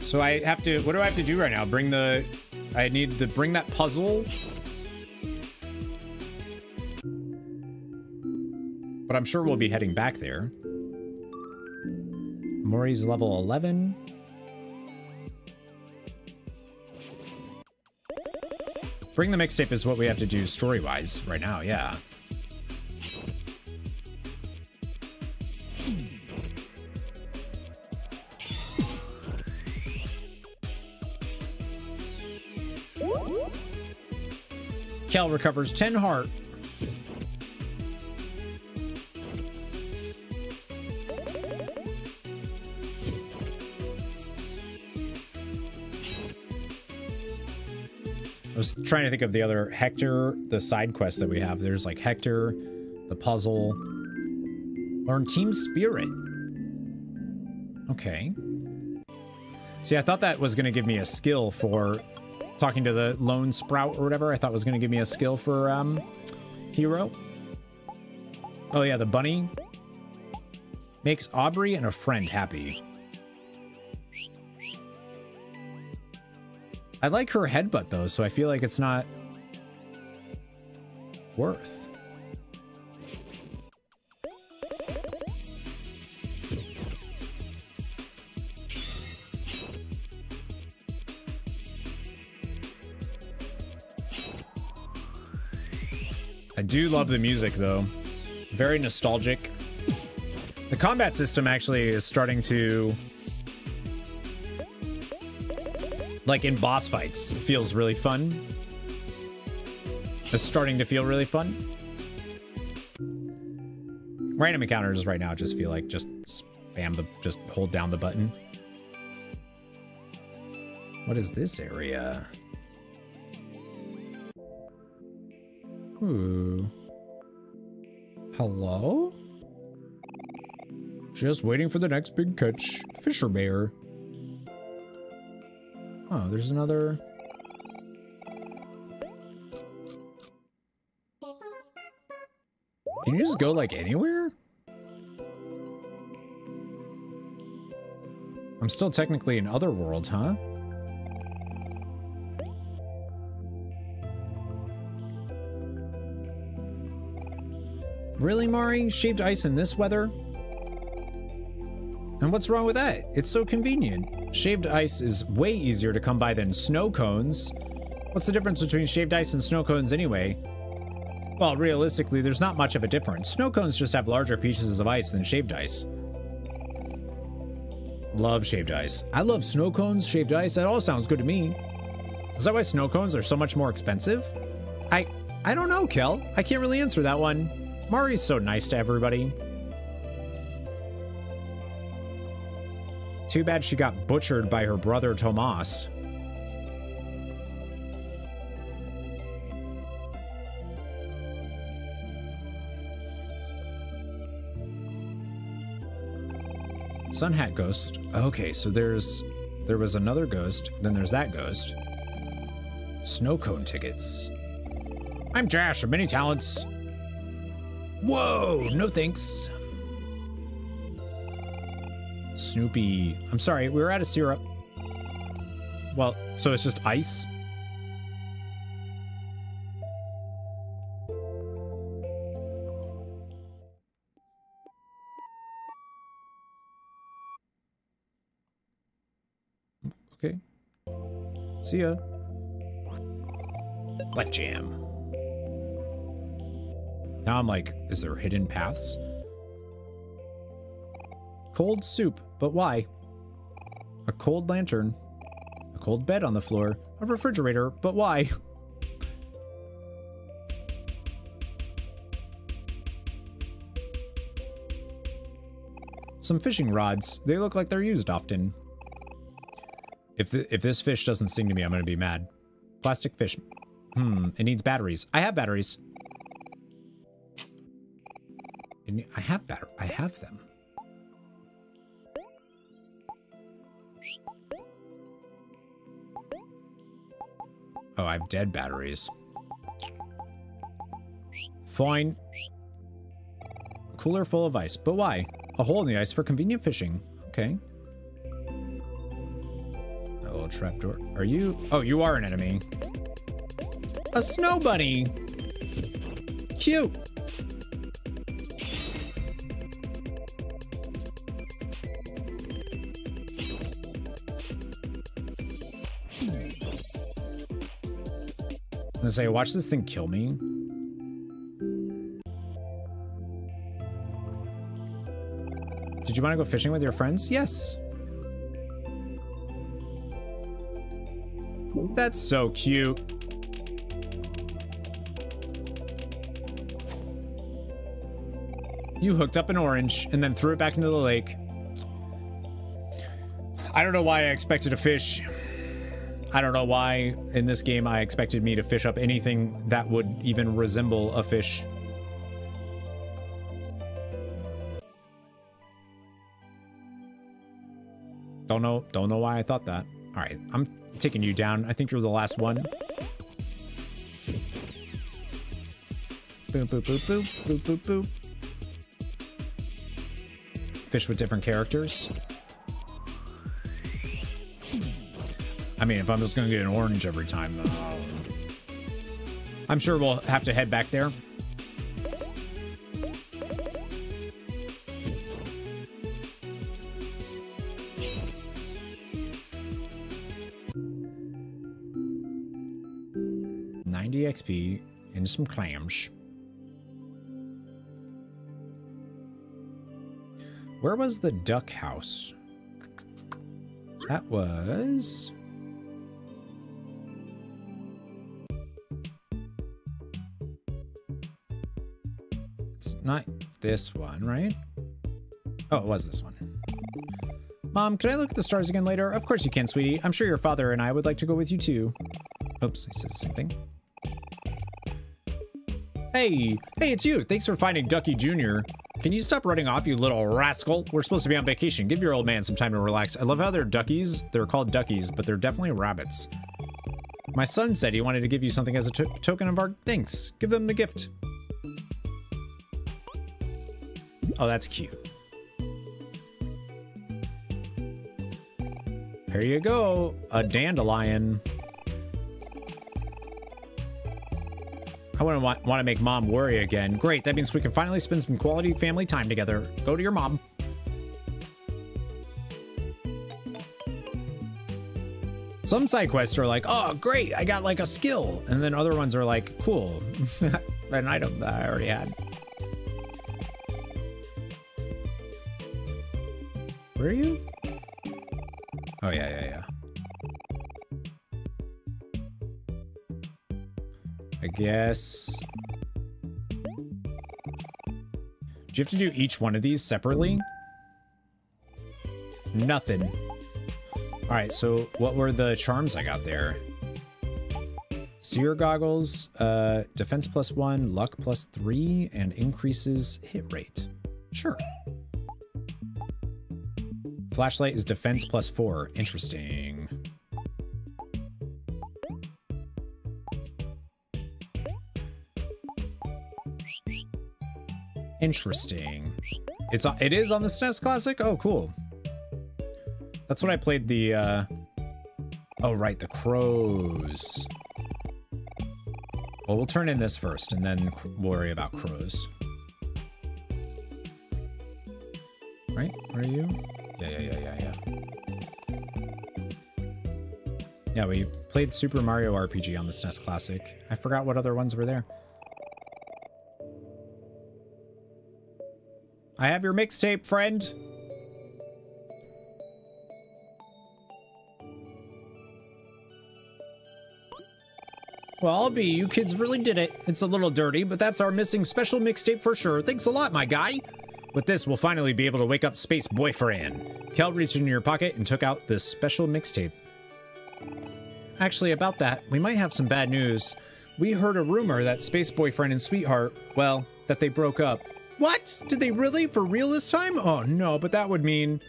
So I have to, what do I have to do right now? Bring the, I need to bring that puzzle. But I'm sure we'll be heading back there. Mori's level 11. Bring the mixtape is what we have to do story-wise right now, yeah. Kel recovers 10 heart. Was trying to think of the other Hector, the side quest that we have. There's like Hector, the puzzle. Learn Team Spirit. Okay. See, I thought that was going to give me a skill for talking to the lone sprout or whatever. I thought was going to give me a skill for um, hero. Oh yeah, the bunny makes Aubrey and a friend happy. I like her headbutt though, so I feel like it's not worth. I do love the music though. Very nostalgic. The combat system actually is starting to like in boss fights feels really fun. It's starting to feel really fun. Random encounters right now just feel like just spam the just hold down the button. What is this area? Ooh. Hello? Just waiting for the next big catch. Fisher bear. Oh, there's another... Can you just go, like, anywhere? I'm still technically in other worlds, huh? Really, Mari? Shaved ice in this weather? And what's wrong with that? It's so convenient. Shaved ice is way easier to come by than snow cones. What's the difference between shaved ice and snow cones anyway? Well, realistically, there's not much of a difference. Snow cones just have larger pieces of ice than shaved ice. Love shaved ice. I love snow cones, shaved ice. That all sounds good to me. Is that why snow cones are so much more expensive? I I don't know, Kel. I can't really answer that one. Mari's so nice to everybody. Too bad she got butchered by her brother Tomas. Sun Hat Ghost. Okay, so there's there was another ghost, then there's that ghost. Snow cone tickets. I'm Jash of Many Talents. Whoa, no thanks. Snoopy. I'm sorry, we were out of syrup. Well, so it's just ice? Okay. See ya. Left jam. Now I'm like, is there hidden paths? Cold soup, but why? A cold lantern. A cold bed on the floor. A refrigerator, but why? Some fishing rods. They look like they're used often. If, if this fish doesn't sing to me, I'm going to be mad. Plastic fish. Hmm, it needs batteries. I have batteries. I have batter. I have them. Oh, I have dead batteries. Fine. Cooler full of ice. But why? A hole in the ice for convenient fishing. Okay. A little trapdoor. Are you? Oh, you are an enemy. A snow bunny. Cute. Gonna say, watch this thing kill me. Did you want to go fishing with your friends? Yes. That's so cute. You hooked up an orange and then threw it back into the lake. I don't know why I expected a fish. I don't know why in this game I expected me to fish up anything that would even resemble a fish. Don't know, don't know why I thought that. All right, I'm taking you down. I think you're the last one. Boop, boop, boop, boop, boop, boop, boop. Fish with different characters. I mean, if I'm just going to get an orange every time, uh, I'm sure we'll have to head back there. Ninety XP and some clams. Where was the duck house? That was... not this one, right? Oh, it was this one. Mom, can I look at the stars again later? Of course you can, sweetie. I'm sure your father and I would like to go with you too. Oops, he says the same thing. Hey, hey, it's you. Thanks for finding Ducky Jr. Can you stop running off, you little rascal? We're supposed to be on vacation. Give your old man some time to relax. I love how they're duckies. They're called duckies, but they're definitely rabbits. My son said he wanted to give you something as a token of our thanks. Give them the gift. Oh, that's cute. Here you go, a dandelion. I wouldn't want, want to make mom worry again. Great, that means we can finally spend some quality family time together. Go to your mom. Some side quests are like, oh, great, I got like a skill. And then other ones are like, cool, an item that I already had. Are you? Oh, yeah, yeah, yeah. I guess... Do you have to do each one of these separately? Nothing. Alright, so what were the charms I got there? Seer goggles, uh, defense plus one, luck plus three, and increases hit rate. Sure. Flashlight is defense plus four. Interesting. Interesting. It's it is on the SNES Classic? Oh, cool. That's when I played the, uh... Oh, right, the crows. Well, we'll turn in this first, and then worry about crows. Right? Where are you? Yeah, yeah, yeah, yeah, yeah. Yeah, we played Super Mario RPG on the SNES Classic. I forgot what other ones were there. I have your mixtape, friend. Well, I'll be. You kids really did it. It's a little dirty, but that's our missing special mixtape for sure. Thanks a lot, my guy. With this, we'll finally be able to wake up Space Boyfriend. Kel reached into your pocket and took out this special mixtape. Actually, about that, we might have some bad news. We heard a rumor that Space Boyfriend and Sweetheart, well, that they broke up. What? Did they really? For real this time? Oh no, but that would mean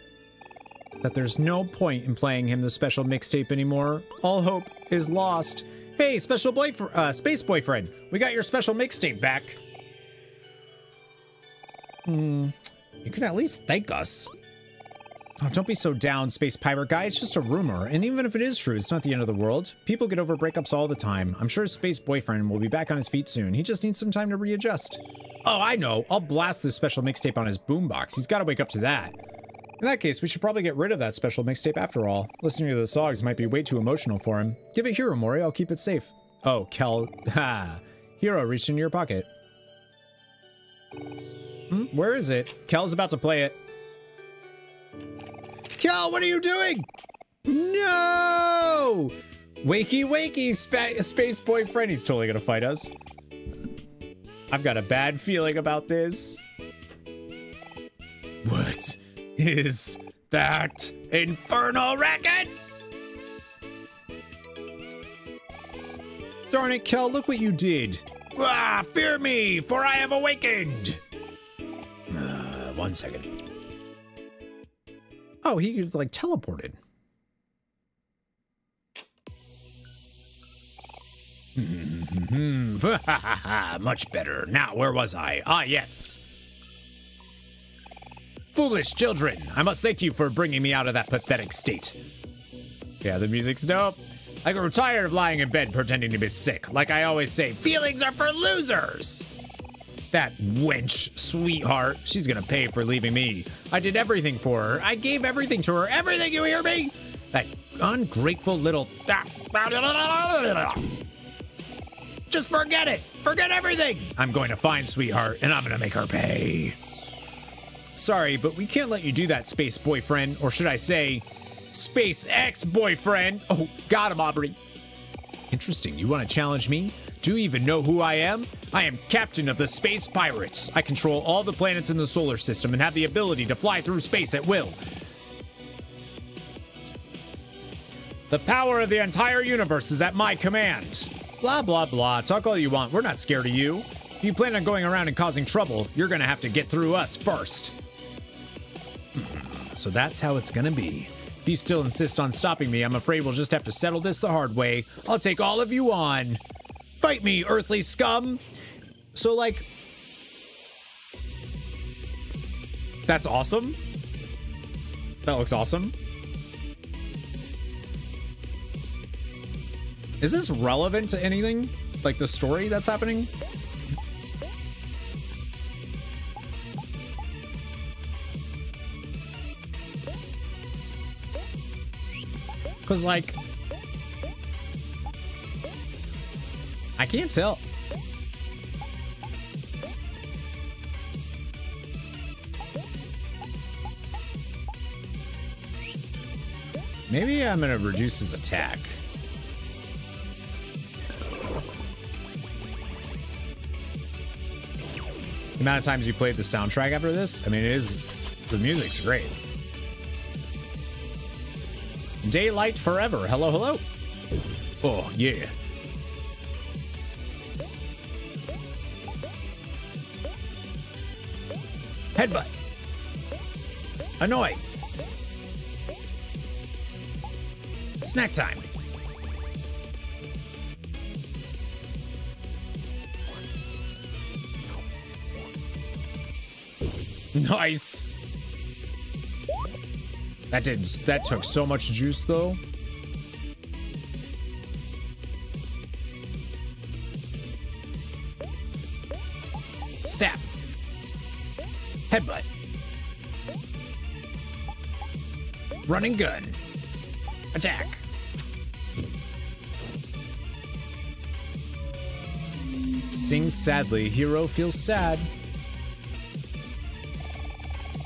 that there's no point in playing him the special mixtape anymore. All hope is lost. Hey, special boyfriend, uh, space boyfriend, we got your special mixtape back. Hmm, you can at least thank us. Oh, don't be so down, Space Pirate Guy. It's just a rumor. And even if it is true, it's not the end of the world. People get over breakups all the time. I'm sure his Space Boyfriend will be back on his feet soon. He just needs some time to readjust. Oh, I know. I'll blast this special mixtape on his boombox. He's got to wake up to that. In that case, we should probably get rid of that special mixtape after all. Listening to the songs might be way too emotional for him. Give it here, Mori. I'll keep it safe. Oh, Kel. Ha. Hero reached into your pocket. Hmm? Where is it? Kel's about to play it. Kel, what are you doing? No! Wakey, wakey, spa space boyfriend. He's totally gonna fight us. I've got a bad feeling about this. What is that infernal racket? Darn it, Kel, look what you did. Ah, fear me, for I have awakened. One second. Oh, he was like teleported. Much better. Now, where was I? Ah, yes. Foolish children, I must thank you for bringing me out of that pathetic state. Yeah, the music's dope. I grew tired of lying in bed pretending to be sick. Like I always say, feelings are for losers. That wench, sweetheart, she's gonna pay for leaving me. I did everything for her. I gave everything to her. Everything, you hear me? That ungrateful little... Just forget it. Forget everything. I'm going to find sweetheart, and I'm gonna make her pay. Sorry, but we can't let you do that, space boyfriend. Or should I say, space ex-boyfriend. Oh, got him, Aubrey. Interesting. You want to challenge me? Do you even know who I am? I am captain of the space pirates. I control all the planets in the solar system and have the ability to fly through space at will. The power of the entire universe is at my command. Blah, blah, blah. Talk all you want. We're not scared of you. If you plan on going around and causing trouble, you're gonna have to get through us first. Hmm, so that's how it's gonna be. If you still insist on stopping me, I'm afraid we'll just have to settle this the hard way. I'll take all of you on. Fight me, earthly scum! So, like... That's awesome. That looks awesome. Is this relevant to anything? Like the story that's happening? Because, like... I can't tell. Maybe I'm to reduce his attack. The amount of times you played the soundtrack after this, I mean, it is... The music's great. Daylight forever. Hello, hello. Oh, yeah. Headbutt. Annoy. Snack time. Nice. That did that took so much juice though. Stab. Headbutt. Running gun. Attack. Sings sadly. Hero feels sad.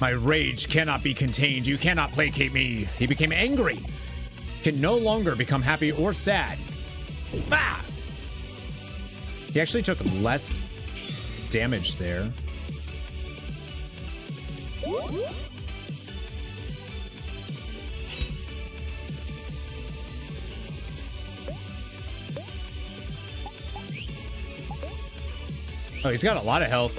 My rage cannot be contained. You cannot placate me. He became angry. Can no longer become happy or sad. Ah! He actually took less damage there. Oh, he's got a lot of health.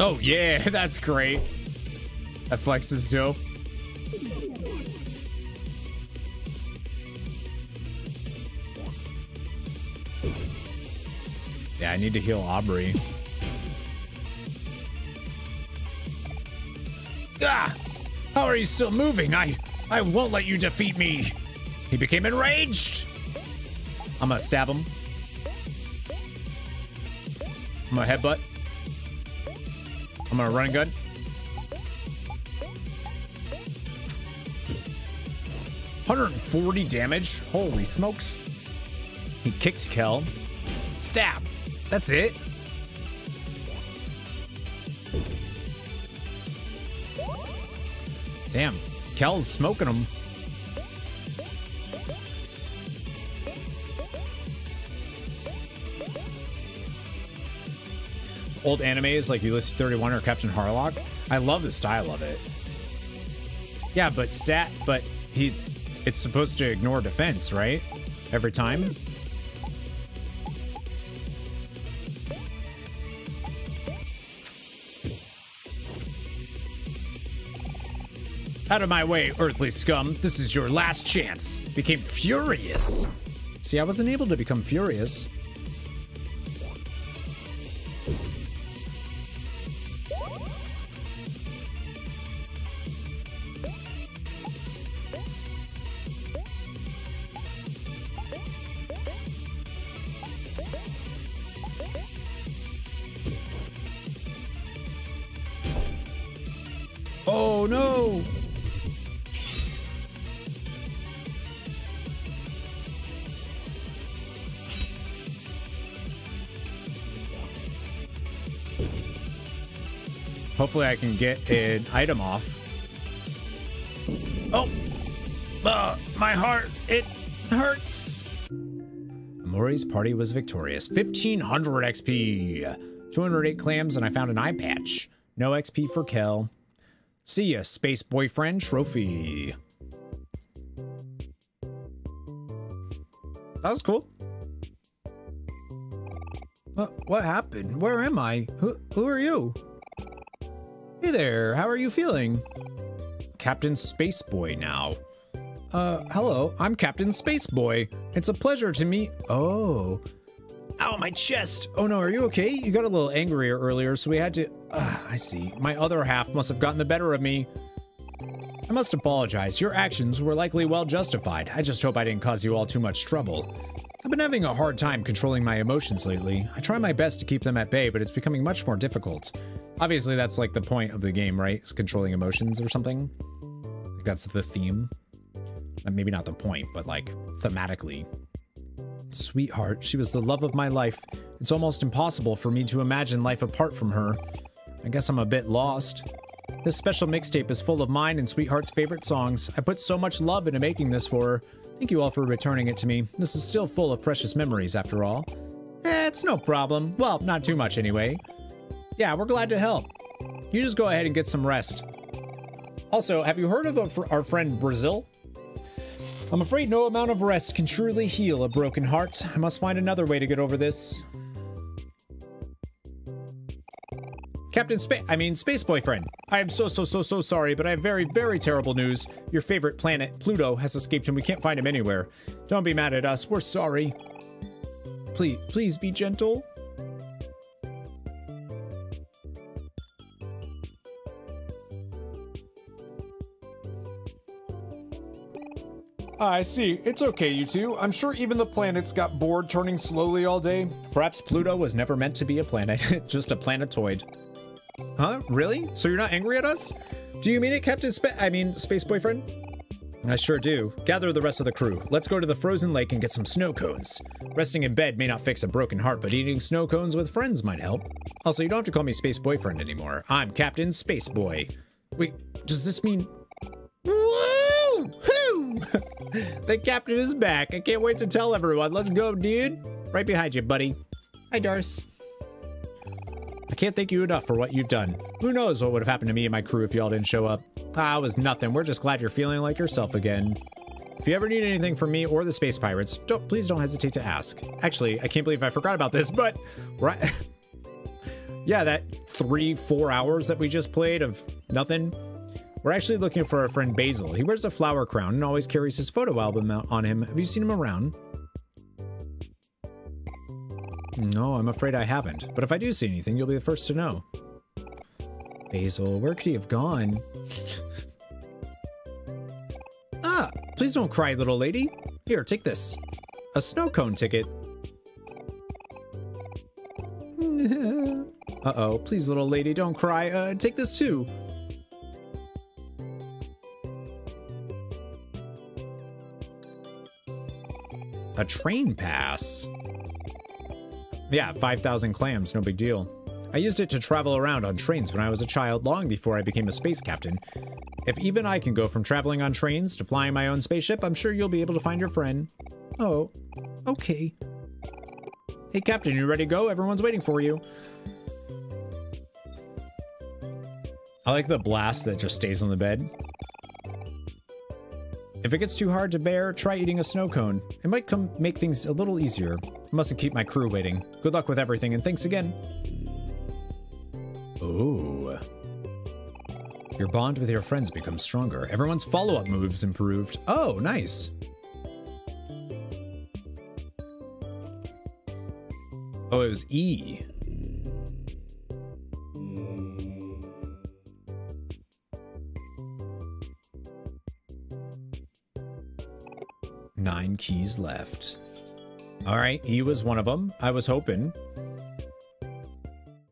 Oh, yeah, that's great. That flex is dope. Need to heal Aubrey. Ah! How are you still moving? I I won't let you defeat me. He became enraged. I'm gonna stab him. I'm gonna headbutt. I'm gonna run gun. Hundred and forty damage. Holy smokes! He kicked Kel. Stab. That's it. Damn, Kel's smoking them. Old animes like Ulysses 31 or Captain Harlock. I love the style of it. Yeah, but sat, but he's it's supposed to ignore defense, right? Every time. Out of my way, earthly scum. This is your last chance. Became furious. See, I wasn't able to become furious. Hopefully I can get an item off. Oh! Uh, my heart, it hurts! Mori's party was victorious. 1500 XP! 208 clams and I found an eye patch. No XP for Kel. See ya, Space Boyfriend Trophy. That was cool. What, what happened? Where am I? Who, who are you? Hey there, how are you feeling? Captain Spaceboy now. Uh, hello, I'm Captain Spaceboy. It's a pleasure to meet- Oh. Ow, my chest! Oh no, are you okay? You got a little angrier earlier, so we had to- uh, I see. My other half must have gotten the better of me. I must apologize. Your actions were likely well justified. I just hope I didn't cause you all too much trouble. I've been having a hard time controlling my emotions lately. I try my best to keep them at bay, but it's becoming much more difficult. Obviously, that's like the point of the game, right? It's controlling emotions or something. Like that's the theme. Uh, maybe not the point, but like thematically. Sweetheart, she was the love of my life. It's almost impossible for me to imagine life apart from her. I guess I'm a bit lost. This special mixtape is full of mine and Sweetheart's favorite songs. I put so much love into making this for her. Thank you all for returning it to me. This is still full of precious memories, after all. Eh, it's no problem. Well, not too much anyway. Yeah, we're glad to help. You just go ahead and get some rest. Also, have you heard of our friend Basil? I'm afraid no amount of rest can truly heal a broken heart. I must find another way to get over this. Captain Space, I mean Space Boyfriend. I am so, so, so, so sorry, but I have very, very terrible news. Your favorite planet, Pluto, has escaped and we can't find him anywhere. Don't be mad at us, we're sorry. Please, please be gentle. I see. It's okay, you two. I'm sure even the planets got bored turning slowly all day. Perhaps Pluto was never meant to be a planet, just a planetoid. Huh? Really? So you're not angry at us? Do you mean it, Captain Spa- I mean, Space Boyfriend? I sure do. Gather the rest of the crew. Let's go to the frozen lake and get some snow cones. Resting in bed may not fix a broken heart, but eating snow cones with friends might help. Also, you don't have to call me Space Boyfriend anymore. I'm Captain Space Boy. Wait, does this mean... Woo! Hoo! the captain is back. I can't wait to tell everyone. Let's go, dude. Right behind you, buddy. Hi, Darce. I can't thank you enough for what you've done. Who knows what would have happened to me and my crew if y'all didn't show up. Ah, it was nothing. We're just glad you're feeling like yourself again. If you ever need anything from me or the Space Pirates, don't please don't hesitate to ask. Actually, I can't believe I forgot about this, but right Yeah, that three, four hours that we just played of nothing. We're actually looking for our friend Basil. He wears a flower crown and always carries his photo album on him. Have you seen him around? No, I'm afraid I haven't. But if I do see anything, you'll be the first to know. Basil, where could he have gone? ah, please don't cry, little lady. Here, take this. A snow cone ticket. Uh-oh, please, little lady, don't cry. Uh, take this too. A train pass. Yeah, 5,000 clams, no big deal. I used it to travel around on trains when I was a child long before I became a space captain. If even I can go from traveling on trains to flying my own spaceship, I'm sure you'll be able to find your friend. Oh, okay. Hey, Captain, you ready to go? Everyone's waiting for you. I like the blast that just stays on the bed. If it gets too hard to bear, try eating a snow cone. It might come make things a little easier. I mustn't keep my crew waiting. Good luck with everything, and thanks again. Ooh. Your bond with your friends becomes stronger. Everyone's follow-up moves improved. Oh, nice. Oh, it was E. Nine keys left. All right, he was one of them. I was hoping.